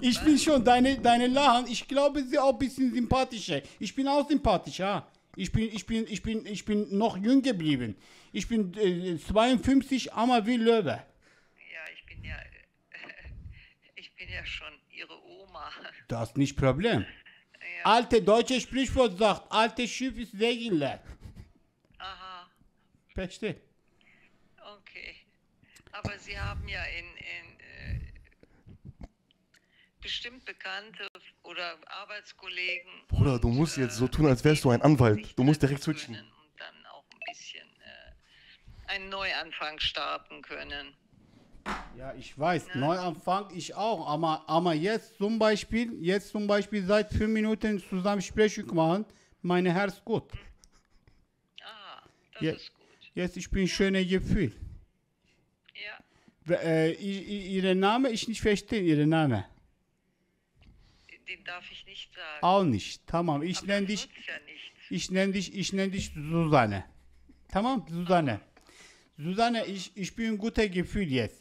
ich bin schon deine, deine Lachen. Ich glaube, Sie auch ein bisschen sympathischer. Ich bin auch sympathischer. Ich bin, ich bin, ich bin, ich bin noch jung geblieben. Ich bin äh, 52, aber wie Löwe. Ja, ich bin ja. Ich bin ja schon. Das ist nicht Problem. Ja. Alte deutsche Sprichwort sagt, alte Schiff ist segeln. Aha, Verstehe. okay. Aber Sie haben ja in, in äh, bestimmt Bekannte oder Arbeitskollegen. Bruder, und, du musst äh, jetzt so tun, als wärst du ein Anwalt. Du musst direkt switchen. Und dann auch ein bisschen äh, einen Neuanfang starten können. Ja, ich weiß, Neuanfang ich auch, aber, aber jetzt zum Beispiel, jetzt zum Beispiel seit fünf Minuten zusammen Sprechung machen, mein Herz gut. Ah, das Ja. ist gut. Jetzt ich bin schöner Gefühl. Ja, Äh, ihre Name, ich nicht verstehen, ihre Name. den darf ich nicht sagen. Auch nicht. Tamam, ich nenne dich, ja ich nenne dich, ich nenne dich Susanne. Tamam, Susanne. Susanne, ich, ich bin ein guter Gefühl jetzt.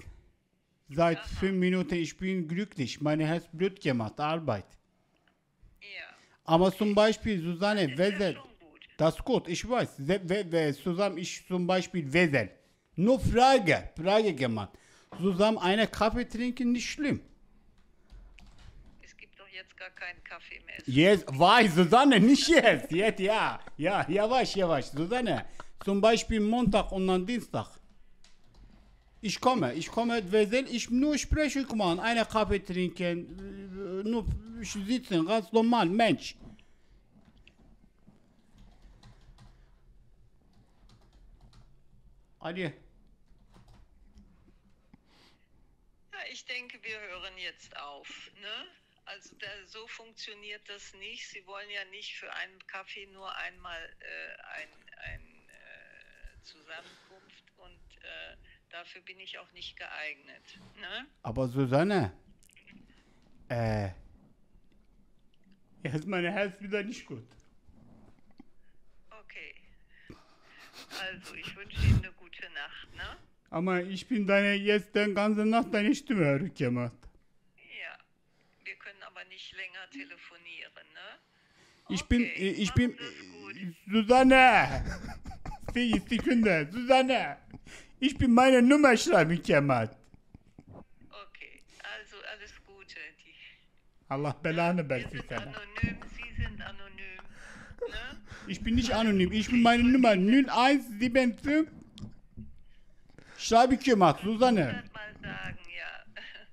Seit fünf Minuten, ich bin glücklich. Mein Herz blut gemacht, Arbeit. Ja, Aber zum Beispiel, Susanne, ja Wesel, gut. das ist gut, ich weiß. Zusammen, ich zum Beispiel Wesel. Nur Frage, Frage gemacht. Zusammen eine Kaffee trinken, nicht schlimm. Es gibt doch jetzt gar keinen Kaffee mehr. Jetzt, weiß, Susanne, nicht jetzt. Jetzt, ja. Ja, yavaş yavaş. Susanne, zum Beispiel Montag und dann Dienstag. Ich komme, ich komme, weil ich nur spreche, guck mal, einen Kaffee trinken, äh, nur sitzen, ganz normal, Mensch. Ali. Ja, ich denke, wir hören jetzt auf. Ne? Also da, so funktioniert das nicht. Sie wollen ja nicht für einen Kaffee nur einmal äh, eine ein, äh, Zusammenkunft und äh, dafür bin ich auch nicht geeignet. Ne? Aber Susanne. Äh. Jetzt meine Herz wieder nicht gut. Okay. Also ich wünsche Ihnen eine gute Nacht. Ne? Aber ich bin deine jetzt die ganze Nacht deine Stimme gemacht. Ja. Wir können aber nicht länger telefonieren. Ne? Ich bin, Okay, ich bin, Sie es gut. äh, Susanne. Ich bin meine Nummer schreiben gemacht. Okay, also alles Gute. Die, Allah wir versin sind anonym, Sie sind anonym. Ne? Ich bin nicht anonym. Ich bin meine Nummer 0175. Schreibe gemacht, Susanne. Das mal sagen,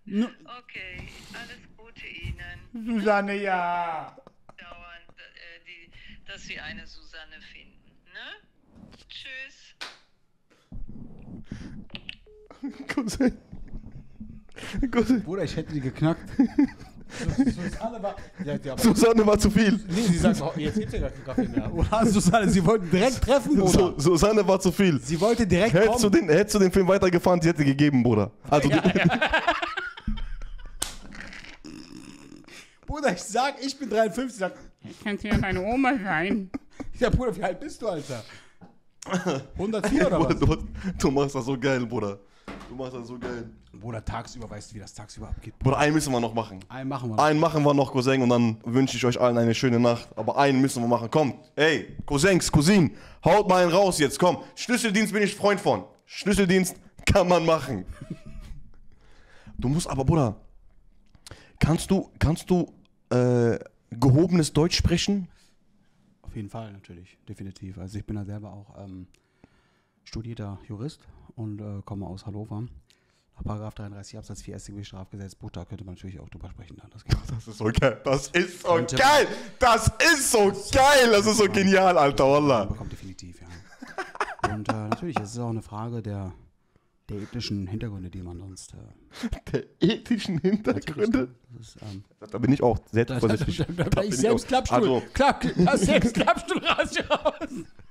ja. Okay, alles Gute Ihnen. Susanne, ja. Dauernd, äh, die, dass Sie eine Susanne finden. Ne? Tschüss. Cousin. Cousin. Bruder, ich hätte die geknackt. Susanne war. Ja, die aber, Susanne war zu viel. nee, sie sagt, jetzt gibt's ja gar keinen Kaffee mehr. Oder Susanne, sie wollten direkt treffen, Bruder. Su Susanne war zu viel. Sie wollte direkt Hättest du, kommen. den, hättest du den Film weitergefahren, sie hätte gegeben, Bruder. Also, die, Bruder, ich sag, ich bin 53. Sie sagt, Kannst ja deine Oma sein. ja, Bruder, wie alt bist du, Alter? 104 oder was? du, du machst das so geil, Bruder. Du machst das so geil. Bruder, tagsüber, weißt du, wie das tagsüber abgeht? Bruder, einen müssen wir noch machen. Einen machen wir. Einen machen wir noch, Cousin, und dann wünsche ich euch allen eine schöne Nacht. Aber einen müssen wir machen. Kommt, ey, Cousins, Cousinen, haut mal einen raus jetzt, komm. Schlüsseldienst bin ich Freund von. Schlüsseldienst kann man machen. Du musst aber, Bruder, kannst du, kannst du äh, gehobenes Deutsch sprechen? Auf jeden Fall, natürlich, definitiv. Also ich bin ja selber auch ähm, studierter Jurist und äh, komme aus Hannover. Nach Paragraph 33 Absatz 4 StGB Strafgesetzbuch, da könnte man natürlich auch drüber sprechen. Dann. Das. Das ist so geil. Das ist so äh, geil. Das ist so geil. Das ist so genial, Alter, Wallah. bekommt definitiv, ja. Und äh, natürlich, es ist auch eine Frage der, der ethnischen Hintergründe, die man sonst. Äh, Der ethischen Hintergründe. das ist, ähm, Da bin ich auch sehr zuversichtlich. da, da, da, bin ich ich selbst Klappstuhl. Also, Klapp, da selbst Klappstuhl raus.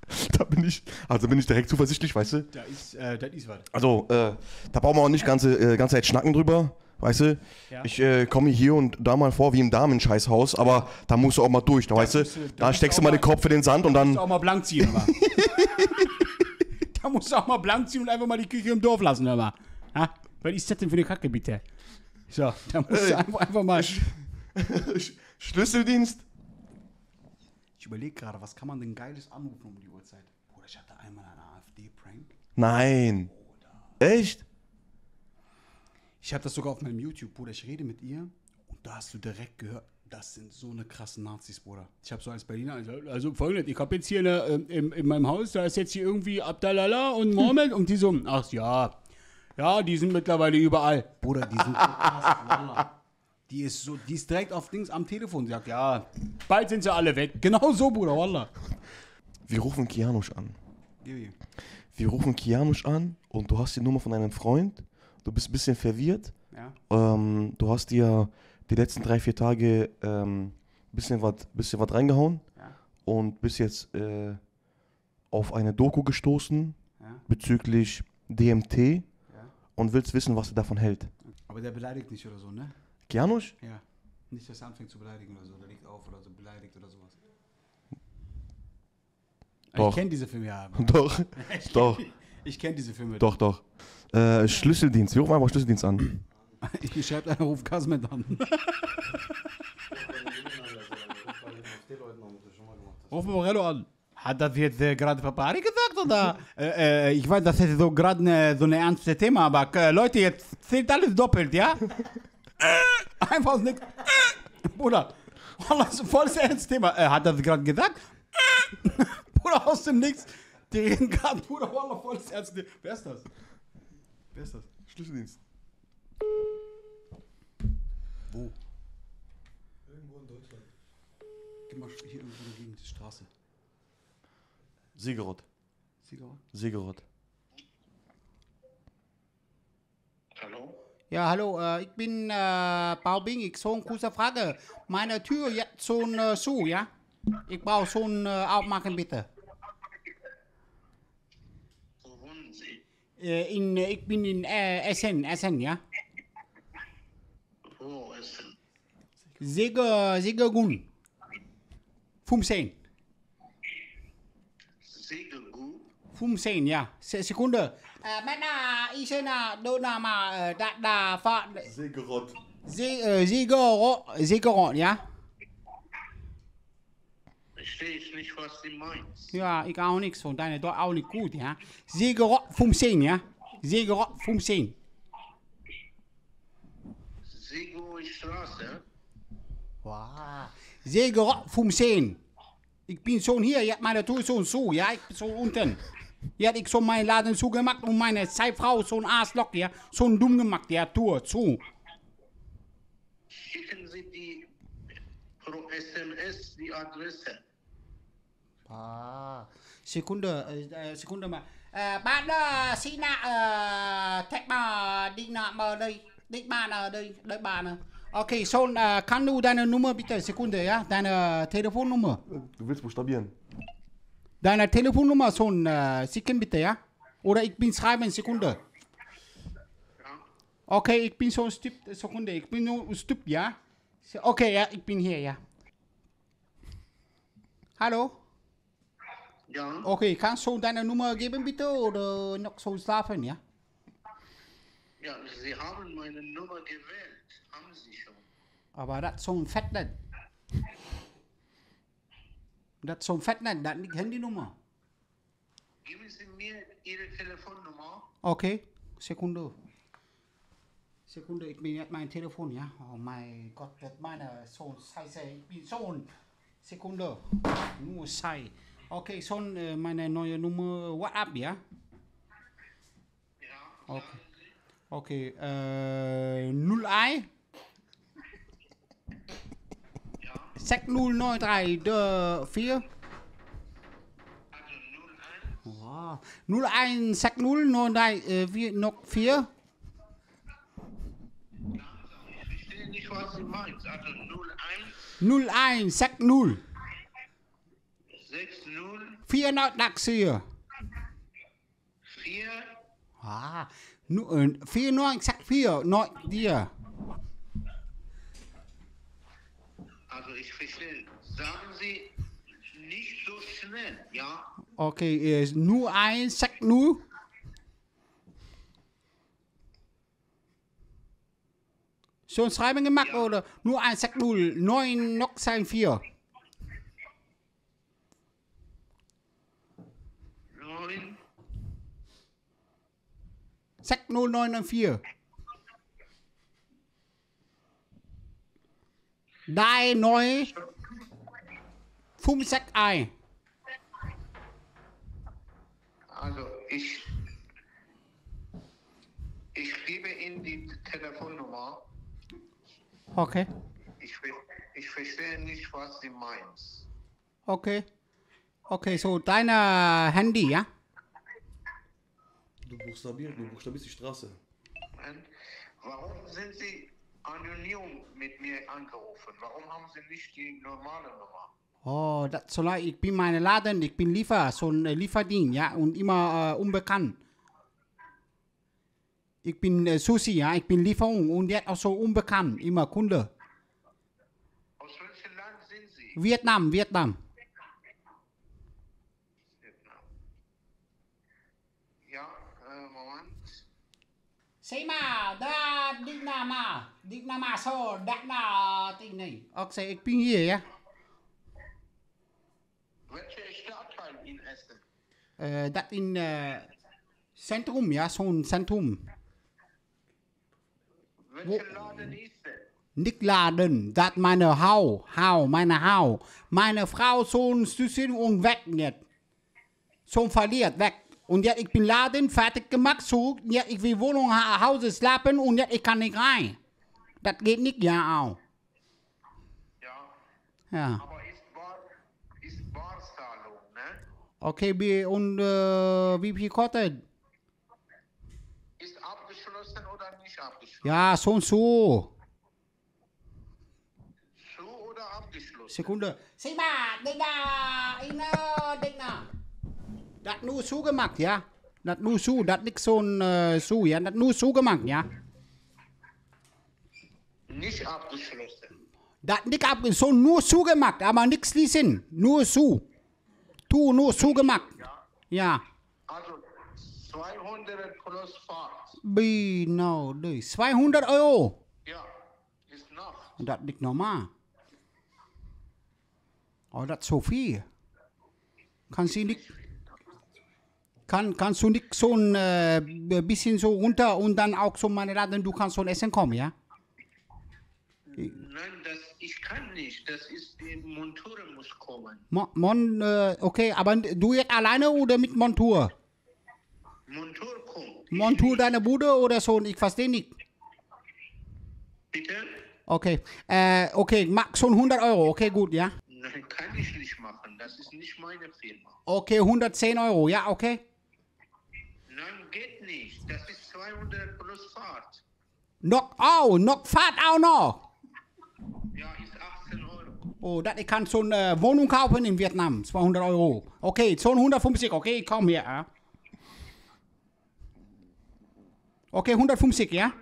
da bin ich, also bin ich direkt zuversichtlich, weißt du? Da ist, äh, das ist was. Also, äh, da brauchen wir auch nicht ganze, äh, ganze Zeit schnacken drüber, weißt du? Ja. Ich äh, komme hier und da mal vor wie im Damenscheißhaus, aber da musst du auch mal durch, da, weißt du? musst du- da Da musst steckst du mal den Kopf in den Sand und musst dann. du auch mal blank ziehen, aber. da musst du auch mal blank ziehen und einfach mal die Küche im Dorf lassen, hör mal. Ha? Was ist das denn für eine Kacke, bitte? So, da musst du einfach, einfach mal. Schlüsseldienst? Ich überlege gerade, was kann man denn Geiles anrufen um die Uhrzeit? Bruder, ich hatte einmal einen AfD-Prank. Nein. Echt? Ich habe das sogar auf meinem YouTube, Bruder. Ich rede mit ihr und da hast du direkt gehört, das sind so eine krassen Nazis, Bruder. Ich habe so als Berliner, also, also folgendes, ich habe jetzt hier eine, ähm, in, in meinem Haus, da ist jetzt hier irgendwie Abdallah und Mohammed und die so, ach ja, ja, die sind mittlerweile überall. Bruder, die sind so krass. Die ist so, die ist direkt auf Dings am Telefon, sagt, ja, bald sind sie alle weg. Genau so, Bruder, Wallah. Wir rufen Kianusch an. Wir rufen Kianusch an und du hast die Nummer von einem Freund. Du bist ein bisschen verwirrt. Ja. Ähm, du hast dir die letzten drei, vier Tage ähm, bisschen was bisschen wat reingehauen Ja. und bist jetzt äh, auf eine Doku gestoßen Ja. bezüglich DMT und willst wissen, was er davon hält. Aber der beleidigt nicht oder so, ne? Kianusch? Ja. Nicht, dass er anfängt zu beleidigen oder so, der liegt auf oder so, beleidigt oder sowas. Doch. Ich kenne diese Filme ja. aber- Doch, Ich doch, kenn- Ich kenne diese Filme. doch, doch. Äh, Schlüsseldienst. Wir rufen einfach Schlüsseldienst an. Ich schreibe einer Ruf Kasmet an. Ruf Morello an. Hat das jetzt äh, gerade Papari gesagt oder? äh, äh, ich weiß, das ist so gerade ne, so ein ernstes Thema, aber äh, Leute, jetzt zählt alles doppelt, ja? Äh, Einfach aus nix. Äh, Bruder, Wallah, ist ein volles ernstes Thema. Äh, hat das gerade gesagt? Äh, Bruder, aus dem Nix. Die reden gerade, Bruder, Wallah, volles ernstes Thema. Wer ist das? Wer ist das? Schlüsseldienst. Wo? Irgendwo in Deutschland. Geh mal hier irgendwo gegen die Straße. Siegerot. Zigarre? Siegerot. Hallo? Ja, hallo, äh, ich bin äh, Paul Bing. Ich so eine kurze Frage. Meine Tür jetzt schon äh, zu, ja? Ich brauche so ein äh, Aufmachen, bitte. Wo wohnen Sie? Äh, in, äh, ich bin in äh, Essen, Essen, ja? Wo ist denn? Seger, Segergun. 15. Segelgut? 15, ja. Se Sekunde. Männer, ich sehe do na ma, äh, da, da, fa, Segerott. Se, äh, Segerot, Segerot, ja? Verstehe ich nicht, was Sie meinen. Ja, ich auch nichts von deiner Deutsch auch nicht gut, ja? Segerot 15, ja? Segerot 15. Segelower Straße? Wow. Segerot 15. Ich bin schon hier, ich hab meine Tür schon zu, ja? Ich bin schon unten. Jetzt hab ich schon meinen Laden zugemacht und meine Zeitfrau so ein Arschloch, ja? So ein dumm gemacht, ja? Tür zu. Schicken Sie die pro SMS die Adresse. À, Sekunde, äh, äh, Sekunde mal. Äh, bạn uh, xin nạ uh, thách mà đi nạ mà đây, đi bạn ở đây, đây bạn. ờ. Okay, so, äh, kann du deine Nummer bitte, Sekunde, ja? Deine Telefonnummer. Du willst buchstabieren. Deine Telefonnummer, so, äh, schicken bitte, ja? Oder ich bin schreiben, Sekunde. Ja? Okay, ich bin so Stück, Sekunde, ich bin nur Stück, ja? Okay, ja, ich bin hier, ja. Hallo? Ja? Okay, kannst du deine Nummer geben bitte oder noch so schlafen, ja? Ja, Sie haben meine Nummer gewählt. Haben Sie schon. Aber das ist so ein Fettnet. Das ist so ein Fettnet, das ist nicht Handynummer. Geben Sie mir Ihre Telefonnummer. Okay, Sekunde. Sekunde, ich bin jetzt mein Telefon, ja? Oh mein Gott, das ist meine so ein Scheiße. Ich bin so ein Sekunde. Nur sei. Okay, so äh, meine neue Nummer WhatsApp, ja? Ja? Okay. Okay, äh, 01 Ja? 6093 Also 01 Wow. 01 6093 noch 4 Ich verstehe nicht, was Sie meinen. Also 01 01 60 60 4 noch đặc xìa 4 À, nu, ờ, phía nói sắc phía nói dir. Also ich verstehe. Sagen Sie nicht so schnell, ja? Okay, ờ, nu ai sắc nu. So schreiben gemacht oder nur ein Sack null, neun noch sein vier. 9 Sack null neun neun vier. Nói Phung sắc ai Also ich, ich gebe Ihnen die Telefonnummer. Okay, Ich, ich verstehe nicht, was Sie meinen. okay. Okay, so deine Handy, ja? Du buchstabierst, du buchstabierst die Straße. Und Warum sind Sie anonym mit mir angerufen? Warum haben Sie nicht die normale Nummer? Oh, das so leid. Ich bin meine Laden, ich bin Liefer, so ein äh, Lieferdienst, ja, und immer äh, unbekannt. Ich bin äh, Sushi, ja, ich bin Lieferung und jetzt auch so unbekannt, immer Kunde. Aus welchem Land sind Sie? Vietnam, Vietnam. Vietnam. Ja, äh, Moment. Mà, da nào mà so, đã là tình này. Okay, ich bin hier, ja. Welcher Stadtteil in Essen? Äh, das in äh, Zentrum, ja, so ein Zentrum. Welcher Laden ist? Nicht laden, das meine Hau, Hau, meine Hau. Meine Frau so ein Süßchen und weg jetzt. Schon verliert, weg. Und jetzt ich bin Laden fertig gemacht, so, jetzt ich will Wohnung, ha Hause schlafen und jetzt ich kann nicht rein. Das geht nicht, ja auch. Ja, Ja. aber ist Bar, ist Barzahlung, ne? Okay, wie, und äh, wie viel kostet? Ist abgeschlossen oder nicht abgeschlossen? Ja, so und so. Zu oder abgeschlossen? Sekunde. Sieh mal, Digga, Ina, Digga. Das nur zugemacht, ja? Das nur zu, das nix so ein äh, zu, ja? Das nur zugemacht, ja? Nicht abgeschlossen. Das nicht ab, so nur zugemacht, aber nix ließen. Nur zu. Tu nur zugemacht. Ja. Also 200 plus Fahrt. Genau, nee. 200 Euro. Ja, ist Nacht. Das nicht normal. Oh, das ist so viel. Kann sie nicht. Kann, kannst du nicht so ein äh, bisschen so runter und dann auch so meine Laden, du kannst so ein Essen kommen, ja? Nein, das, ich kann nicht. Das ist, die Montur muss kommen. Mon, Mon äh, okay, aber du jetzt alleine oder mit Montur? Montur kommt. Montur deine Bude oder so? Ich verstehe nicht. Bitte? Okay, äh, okay, mach so ein 100 Euro, okay, gut, ja? Nein, kann ich nicht machen. Das ist nicht meine Firma. Okay, 110 Euro, ja, okay? Geht nicht. Das ist 200 plus Fahrt. Noch, oh, noch Fahrt auch noch. Ja, ist 18 Euro. Oh, das, ich kann so eine Wohnung kaufen in Vietnam, 200 Euro. Okay, so 150, okay, komm hier, ja? Okay, 150, ja?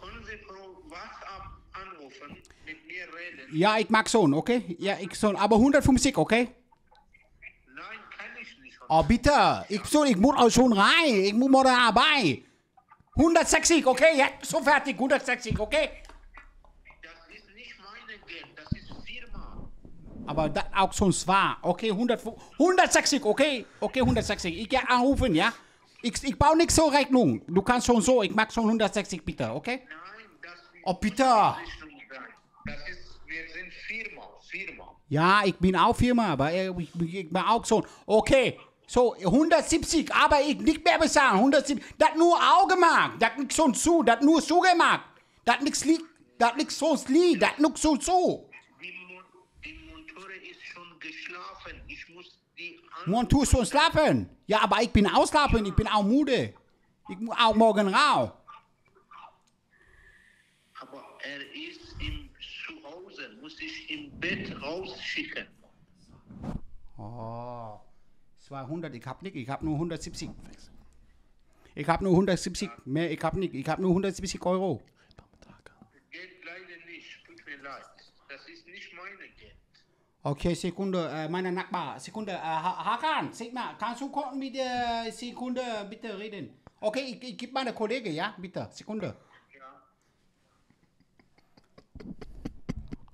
Können Sie pro WhatsApp anrufen, mit mir reden? Ja, ich mag so, okay? Ja, ich so, aber 150, okay? Nein, kann ich nicht. Oh, bitte, ich so, ich muss auch schon rein, ich muss morgen dabei. 160, okay, ja, so fertig, 160, okay? Das ist nicht meine Geld, das ist Firma. Aber das auch sonst war, okay, 100, 160, okay? Okay, 160, ich gehe anrufen, ja? Ich, ich baue nichts so Rechnung, du kannst schon so, ich mag schon 160, bitte, okay? Nein, das Oh, bitte. Das ist, wir sind Firma, Firma. Ja, ich bin auch Firma, aber äh, ich, ich bin auch so. Okay, so 170, aber ich nicht mehr bezahlen. 170, das nur Augenmark, das nicht so zu, das nur zugemacht. Das nichts liegt, das nichts sonst liegt, das nur so zu. Die, Mon die Montore ist schon geschlafen. Ich muss die Montur schon schlafen. Ja, aber ich bin ausschlafen, ich bin auch müde. Ich muss auch morgen raus. Aber er ist im Zuhause, muss ich im Bett rausschicken. Oh, 200, ich hab nicht, ich hab nur 170. Ich hab nur 170, mehr, ich hab nicht, ich hab nur 170 Euro. Geld leider nicht, tut mir leid. Das ist nicht meine Geld. Okay, Sekunde, äh, meine Nachbar. Sekunde, äh, Ha- Hakan, sag mal, kannst du kurz mit der Sekunde bitte reden? Okay, ich, ich gebe meine Kollege, ja, bitte, Sekunde.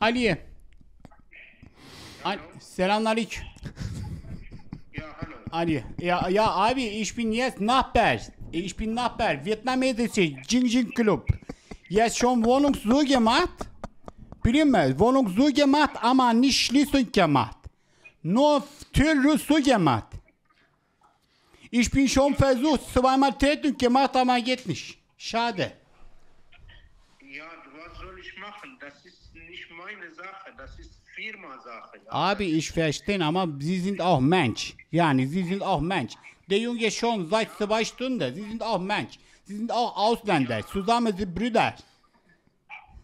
Ali. Al Selamünaleyküm. Ja, hallo. Ja abi, ich bin jetzt Nachbar. Ich bin Nachbar, vietnamesische Jing Jing Club. Jetzt schon Wohnung so gemacht. Biliyor musun? Wohnung so ama nicht Schließung gemacht. Nur Tür so gemacht. Ich bin schon versucht, zweimal Tötung gemacht, aber geht nicht. Schade. Ja, was soll ich machen? Das ist nicht meine Sache, das ist? Abi, ich verstehe, aber Sie sind auch Mensch. Yani, Sie sind auch Mensch. Der Junge schon seit zwei Stunden. Sie sind auch Mensch. Sie sind auch Ausländer. Zusammen sind Brüder.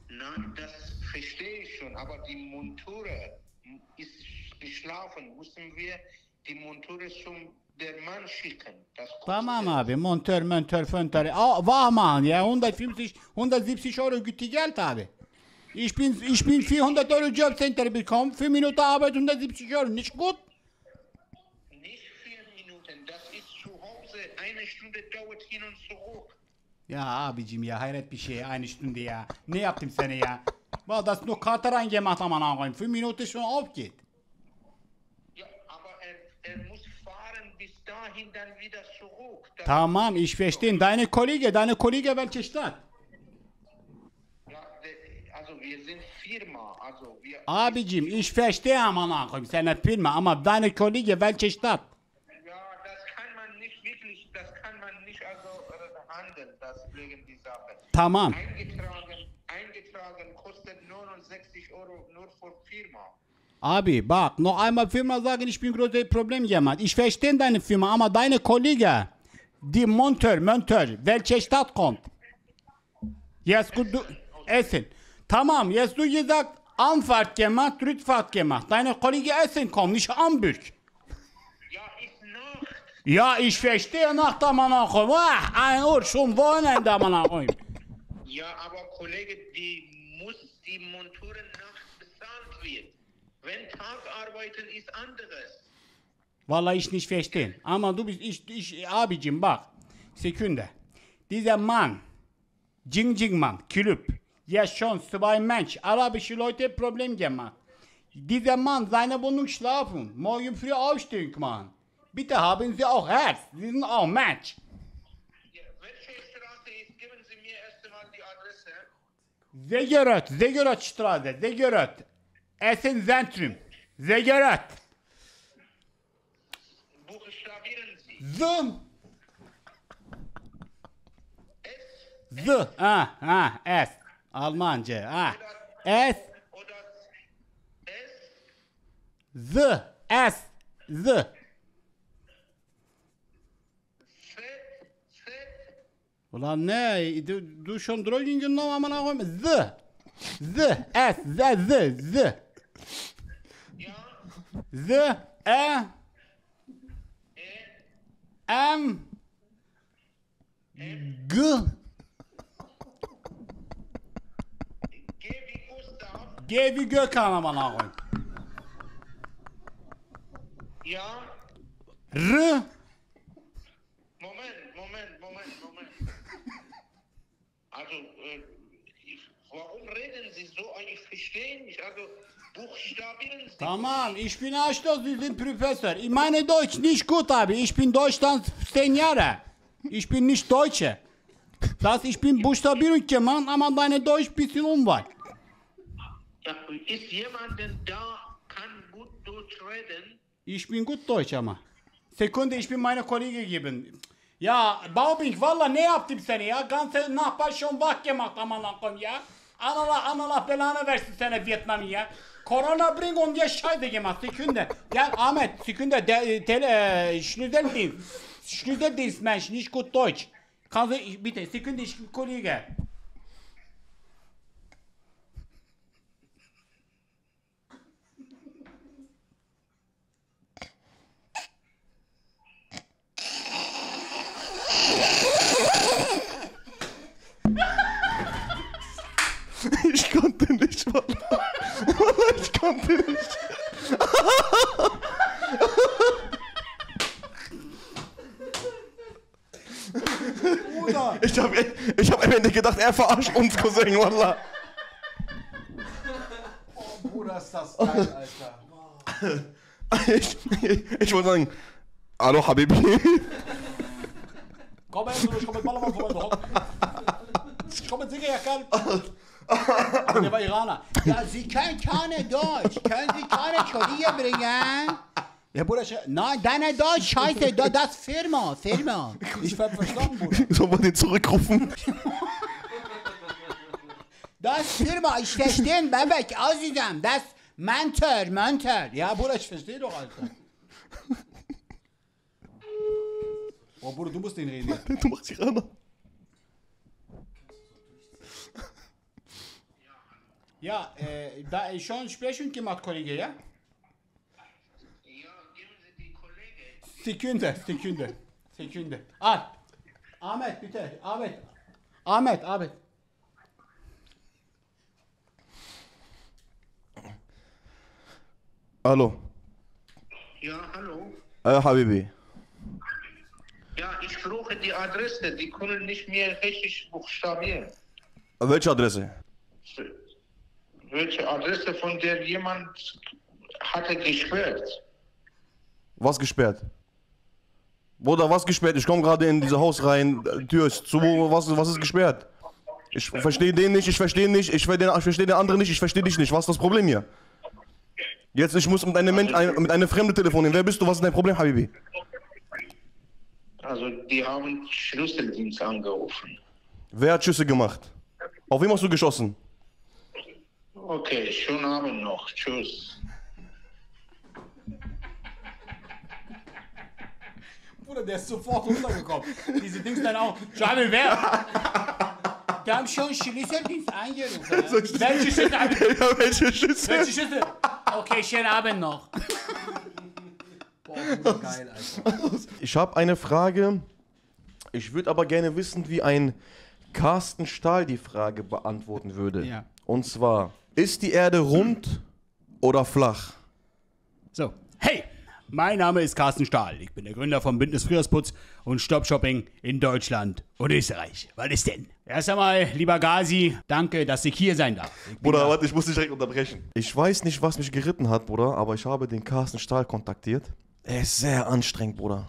Nein, das verstehe ich schon, aber die Monture ist geschlafen. Müssen wir die Monture zum der Mann schicken? Das Tamam abi, montör, montör, föntör. Aa, var man ya, 150, 170 Euro gitti Geld abi. Ich bin, ich bin 400 Euro Jobcenter bekommen, 4 Minuten Arbeit, 170 Euro, nicht gut? Nicht vier Minuten, das ist zu Hause. Eine Stunde dauert hin und zurück. Ya abicim ya hayret bir şey aynı Stunde ya. Ne yaptım seni ya? Bak das nur Karte reingemacht aman ağabeyim. 5 Minuten schon aufgeht. Ja, aber er, er muss fahren bis dahin, dann wieder zurück. Das, Tamam ich verstehe. Deine Kollege, deine Kollege welche Stadt? Abicim ich verstehe aman ağabeyim seine Firma ama deine Kollege welche Stadt? Ja, das kann man nicht wirklich, das kann man nicht also äh, handeln, das wegen die Sache. Tamam. Eingetragen, eingetragen kostet 69 Euro nur für Firma. Abi bak noch einmal Firma sagen, ich bin großes Problem jemand. Ich verstehe deine Firma, aber deine Kollege, die Monteur, Monteur, welche Stadt kommt? Jetzt gut, Essen. Tamam, jetzt du gesagt, Anfahrt gemacht, Rückfahrt gemacht. Deine Kollege Essen kommt, nicht Hamburg. Ja, ist Nacht. Ja, ich verstehe nach der Manachum. Ah, ein Uhr schon Wochenende Manachum. Ja, aber Kollege, die muss die Monture Nacht bezahlt wird. Wenn Tagarbeiten ist anderes. Vallahi ich nicht verstehen. Ama du bist, ich, ich, abicim bak. Sekunde. Dieser Mann, Jing Jing Mann, Club, ja schon zwei Mensch, arabische Leute Problem gemacht. Dieser Mann, seine Wohnung schlafen, morgen früh aufstehen, Mann. Bitte haben Sie auch Herz, Sie sind auch Mensch. Ja, welche Straße Zegeröt. Essen Zentrum, Zegeröt. Buchstabieren Sie. Z. S Z. Ah, ah, S. Almanca. Ha. Es. Z. Es. Z. Ulan ne? Du schon Drogen'in nam amına koyma. Z. Z. Es. Z. Z. Z. Z. E. M. G. Gustav. G wie Gökhan amına koyayım. Ja, R. Moment, Moment, Moment, Moment. Also, äh, warum reden Sie so? Ich verstehe nicht. Also, buchstabieren Sie. Tamam, ich bin Aschdos, Sie sind Professor. Ich meine Deutsch nicht gut, abi. Ich bin Deutschland 10 Jahre. Ich bin nicht Deutsche. Das ich bin Buchstabierung gemacht, aber deine Deutsch bisschen unweit. Ja, ist jemand denn da, kann gut Deutsch reden? Ich bin gut Deutsch ama. Sekunde, ich bin meine Kollege geben. Ja, Baubing, valla ne yaptım seni ya? Ganze Nachbar schon wach gemacht aman Allah'ım ya. Allah Allah belanı versin sana Vietnam'ı ya. Corona bring on diye scheiße gemacht. Sekunde. Ja, Ahmet, Sekunde, der, äh, tele, äh, Schlüsseldienst. Schlüsseldienst, Mensch, nicht gut Deutsch. Kannst du, ich- bitte, Sekunde, ich bin Kollege. Ich Wallah, ich konnte nicht. Ich hab, ich hab am Ende gedacht, er verarscht uns, Cousin, Wallah. Bruder, ist das geil, Alter. Ich, ich wollte sagen, hallo Habibi. Komm her, ich komm mit Ballermann vorbei. Ich komm mit Siegerjacke. Der war Iraner. Ja, Sie können keine Deutsch. Können Sie keine Kollege bringen? Ja, Bruder, sch- nein, deine Deutsch scheiße, da- das Firma, Firma. Ich hab verstanden, Bruder. Sollen wir den zurückrufen? Das Firma, ich verstehe, Bebek, Azizem, das Mentor, Mentor. Ja, Bruder, ich verstehe doch, Alter. Oh, Bruder, du musst den reden. Du machst Iraner. Ja, äh, da ist schon Sprechung gemacht, Kollege, ja? Ja, geben Sie die Kollege. Sekunde, Sekunde, Sekunde. Ah, Ahmet bitte, Ahmet. Ahmet, Ahmet. Hallo. Ja, hallo. Äh, Habibi. Ja, ich brauche die Adresse. Die können nicht mehr richtig buchstabieren. Welche Adresse? Welche Adresse, von der jemand hatte gesperrt? Was gesperrt? Bruder, was gesperrt? Ich komme gerade in dieses Haus rein, Tür ist zu, was, was ist gesperrt? Ich verstehe den nicht, ich verstehe nicht, ich verstehe den, ich versteh den anderen nicht, ich verstehe dich nicht. Was ist das Problem hier? Jetzt, ich muss mit einem Mensch, ein, mit einer Fremde telefonieren. Wer bist du? Was ist dein Problem, Habibi? Also, die haben Schlüsseldienst angerufen. Wer hat Schüsse gemacht? Auf wem hast du geschossen? Okay, schönen Abend noch. Tschüss. Bruder, der ist sofort runtergekommen. Diese Dings dann auch. Schade, wer? Wir haben schon Schlüsseldienst eingerufen. Welche Schüssel? Ja, welche Schüssel? Welche Schüssel? Okay, schönen Abend noch. Geil, Alter. Ich habe eine Frage. Ich würde aber gerne wissen, wie ein Carsten Stahl die Frage beantworten würde. Ja. Und zwar, ist die Erde rund oder flach? So, hey, mein Name ist Carsten Stahl. Ich bin der Gründer von Bündnis Frühjahrsputz und Stop Shopping in Deutschland und Österreich. Was ist denn? Erst einmal, lieber Gazi, danke, dass ich hier sein darf. Ich Bruder, warte, ich muss dich direkt unterbrechen. Ich weiß nicht, was mich geritten hat, Bruder, aber ich habe den Carsten Stahl kontaktiert. Er ist sehr anstrengend, Bruder.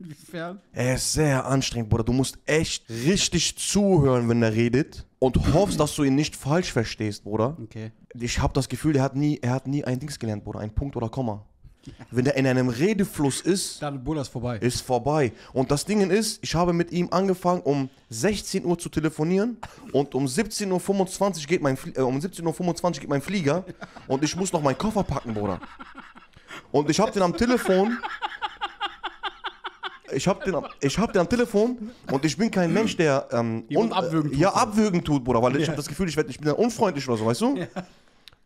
Inwiefern? Er ist sehr anstrengend, Bruder. Du musst echt richtig zuhören, wenn er redet und hoffst, dass du ihn nicht falsch verstehst, Bruder. Okay. Ich habe das Gefühl, er hat nie, er hat nie ein Dings gelernt, Bruder, ein Punkt oder Komma. Wenn er in einem Redefluss ist, Dann Buller ist vorbei. ist vorbei. Und das Ding ist, ich habe mit ihm angefangen, um 16 Uhr zu telefonieren und um 17.25 Uhr geht mein, Flie- äh, um 17.25 Uhr geht mein Flieger und ich muss noch meinen Koffer packen, Bruder. Und ich habe den am Telefon. Ich habe den, ich hab den am Telefon und ich bin kein Mensch, der ähm, Jemand abwürgen tut, ja, abwürgen tut, Bruder, weil ich habe das Gefühl, ich, werd, ich bin dann unfreundlich oder so, weißt du?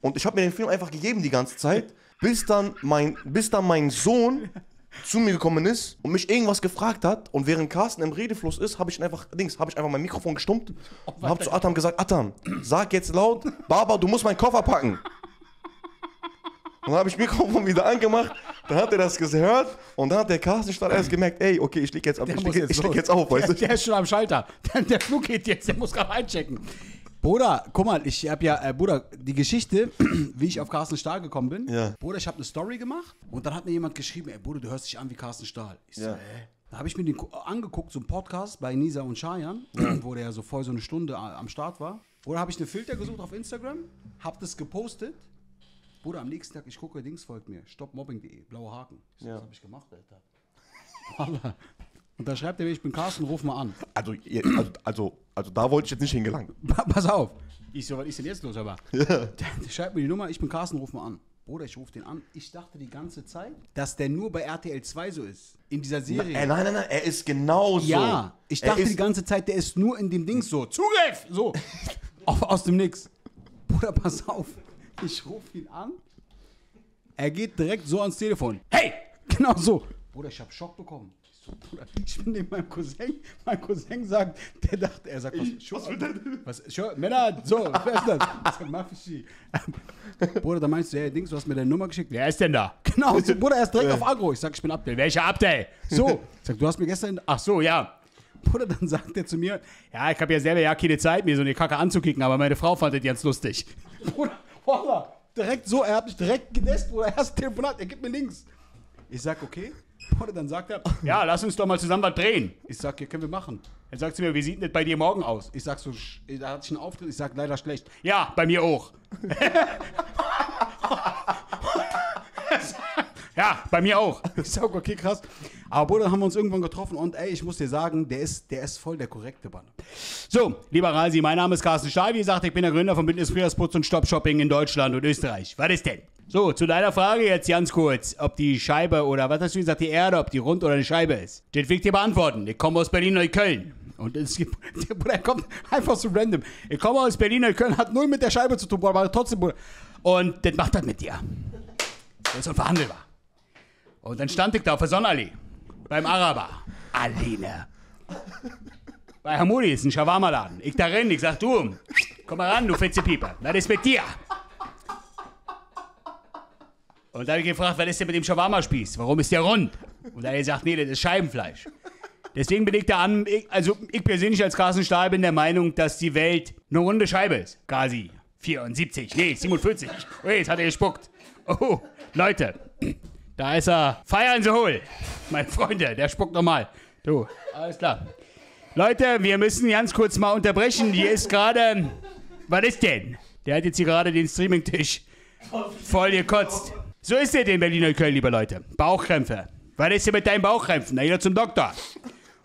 Und ich habe mir den Film einfach gegeben die ganze Zeit, bis dann mein, bis dann mein Sohn zu mir gekommen ist und mich irgendwas gefragt hat und während Carsten im Redefluss ist, habe ich einfach Dings, habe ich einfach mein Mikrofon gestummt und habe zu Atam gesagt, Atam, sag jetzt laut, Baba, du musst meinen Koffer packen. Und dann habe ich Mikrofon wieder angemacht, dann hat er das gehört und dann hat der Carsten statt erst gemerkt, ey, okay, ich leg jetzt, ab, ich leg, jetzt ich leg jetzt auf, weißt du? der ist schon am Schalter. Der, der Flug geht jetzt, der muss gerade einchecken. Bruder, guck mal, ich habe ja, äh, Bruder, die Geschichte, wie ich auf Carsten Stahl gekommen bin. Ja. Bruder, ich habe eine Story gemacht und dann hat mir jemand geschrieben, ey, Bruder, du hörst dich an wie Carsten Stahl. Ich so, Ja. hä? Da habe ich mir den gu- angeguckt, so einen Podcast bei Nisa und Shayan, wo der so voll so eine Stunde a- am Start war. Bruder, habe ich einen Filter gesucht auf Instagram, hab das gepostet. Bruder, am nächsten Tag, ich gucke, Dings folgt mir, stoppmobbing.de, blaue Haken. Ich so, Ja. Was habe ich gemacht, Alter? Und da schreibt er mir, ich bin Carsten, ruf mal an. Also, also, also, also da wollte ich jetzt nicht hingelangen. Pa- Pass auf. Ich so, was ist denn jetzt los, aber? Der, der schreibt mir die Nummer, ich bin Carsten, ruf mal an. Bruder, ich rufe den an. Ich dachte die ganze Zeit, dass der nur bei RTL 2 so ist. In dieser Serie. Äh, nein, nein, nein, er ist genauso. ja, ich dachte die ganze Zeit, der ist nur in dem Ding so. Zugriff! So. Auf, aus dem Nix. Bruder, pass auf. Ich rufe ihn an. Er geht direkt so ans Telefon. Hey! Genau so. Bruder, ich habe Schock bekommen. Ich so, Bruder, ich bin neben meinem Cousin. Mein Cousin sagt, der dachte, er sagt, was, was will denn? Was, Scho- Männer, so, wer ist das? Ich sag, Mafischi. Bruder, da meinst du, hey, Dings, du hast mir deine Nummer geschickt. Wer ist denn da? Genau, so, Bruder, er ist direkt auf Agro. Ich sag, ich bin Abdel. Welcher Abdel? So, ich sag, du hast mir gestern, Ach so, ja. Bruder, dann sagt er zu mir, Ja, ich habe ja selber ja keine Zeit, mir so eine Kacke anzukicken, aber meine Frau fand das ganz lustig. Bruder, voila, direkt so, er hat mich direkt gedesst, Bruder, erst Telefonat, er gibt mir links. Ich sag, okay. Bruder, dann sagt er, Ja, lass uns doch mal zusammen was drehen. ich sag, ja, können wir machen. Dann sagt sie mir, wie sieht denn das bei dir morgen aus? Ich sag so, da hatte ich einen Auftritt, ich sag, leider schlecht. Ja, bei mir auch. ja, bei mir auch. Ich sag, okay, krass. Aber Bruder, haben wir uns irgendwann getroffen und ey, ich muss dir sagen, der ist, der ist voll der korrekte Mann. So, lieber Rasi, mein Name ist Carsten Stahl. Wie gesagt, ich bin der Gründer von Bündnis Frühjahrsputz und Stop Shopping in Deutschland und Österreich. Was ist denn? So, zu deiner Frage jetzt ganz kurz, ob die Scheibe oder was hast du gesagt, die Erde, ob die rund oder eine Scheibe ist. Das will ich dir beantworten. Ich komme aus Berlin-Neukölln. Und es gibt, Der Bruder, er kommt einfach so random. ich komme aus Berlin-Neukölln, Hat null mit der Scheibe zu tun, aber trotzdem, Bruder. Und das macht das mit dir. Das ist unverhandelbar. Und dann stand ich da auf der Sonnenallee. Beim Araber. Alleine. Bei Hamudi ist ein Shawarma-Laden. Ich da rein, ich sag, du, komm mal ran, du Fitzepieper. Was ist mit dir? Und da habe ich gefragt, was ist denn mit dem Shawarma-Spieß? Warum ist der rund? Und da hat er gesagt, nee, das ist Scheibenfleisch. Deswegen bin ich da an, ich, also ich persönlich als Carsten Stahl bin der Meinung, dass die Welt eine runde Scheibe ist. Quasi 74, nee, 47. Oh, jetzt hat er gespuckt. Oh, Leute, da ist er. Feiern Sie hohl. Meine Freunde, der spuckt nochmal. Du, alles klar. Leute, wir müssen ganz kurz mal unterbrechen. Hier ist gerade. Was ist denn? Der hat jetzt hier gerade den Streamingtisch voll gekotzt. So ist es in Berliner Köln, liebe Leute. Bauchkrämpfe. Was ist denn mit deinen Bauchkrämpfen? Na, jeder zum Doktor.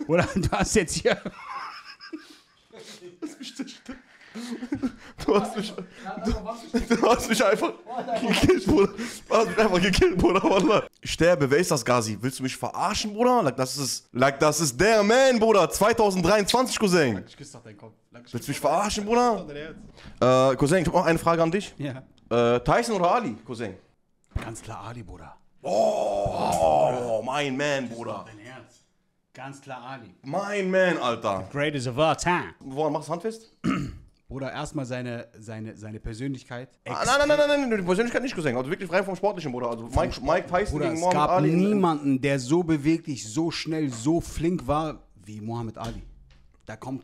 Oder du hast jetzt hier. Du hast mich, du, du hast mich einfach gekillt, Bruder. Du hast mich einfach gekillt, Bruder, Wallah. Ich sterbe, wer ist das, Gazi? Willst du mich verarschen, Bruder? Like, das ist, like, das ist der Man, Bruder. 2023, Cousin. Ich küsse doch deinen Kopf. Willst du mich verarschen, Bruder? Äh, Cousin, ich habe noch eine Frage an dich. Ja. Äh, Tyson oder Ali, Cousin? Ganz klar Ali, Bruder. Oh, mein Man, Bruder. Dein Herz. Ganz klar Ali. Mein Man, Alter. Greatest of all time. Woran machst du handfest? Bruder, erstmal seine, seine, seine Persönlichkeit. Ah, nein, nein, nein, nein, nein, die Persönlichkeit nicht Cousin. Also wirklich frei vom Sportlichen, Bruder. Also Mike, Mike Tyson Bruder, gegen es Muhammad gab Ali. niemanden, der so beweglich, so schnell, so flink war wie Muhammad Ali. Da kommt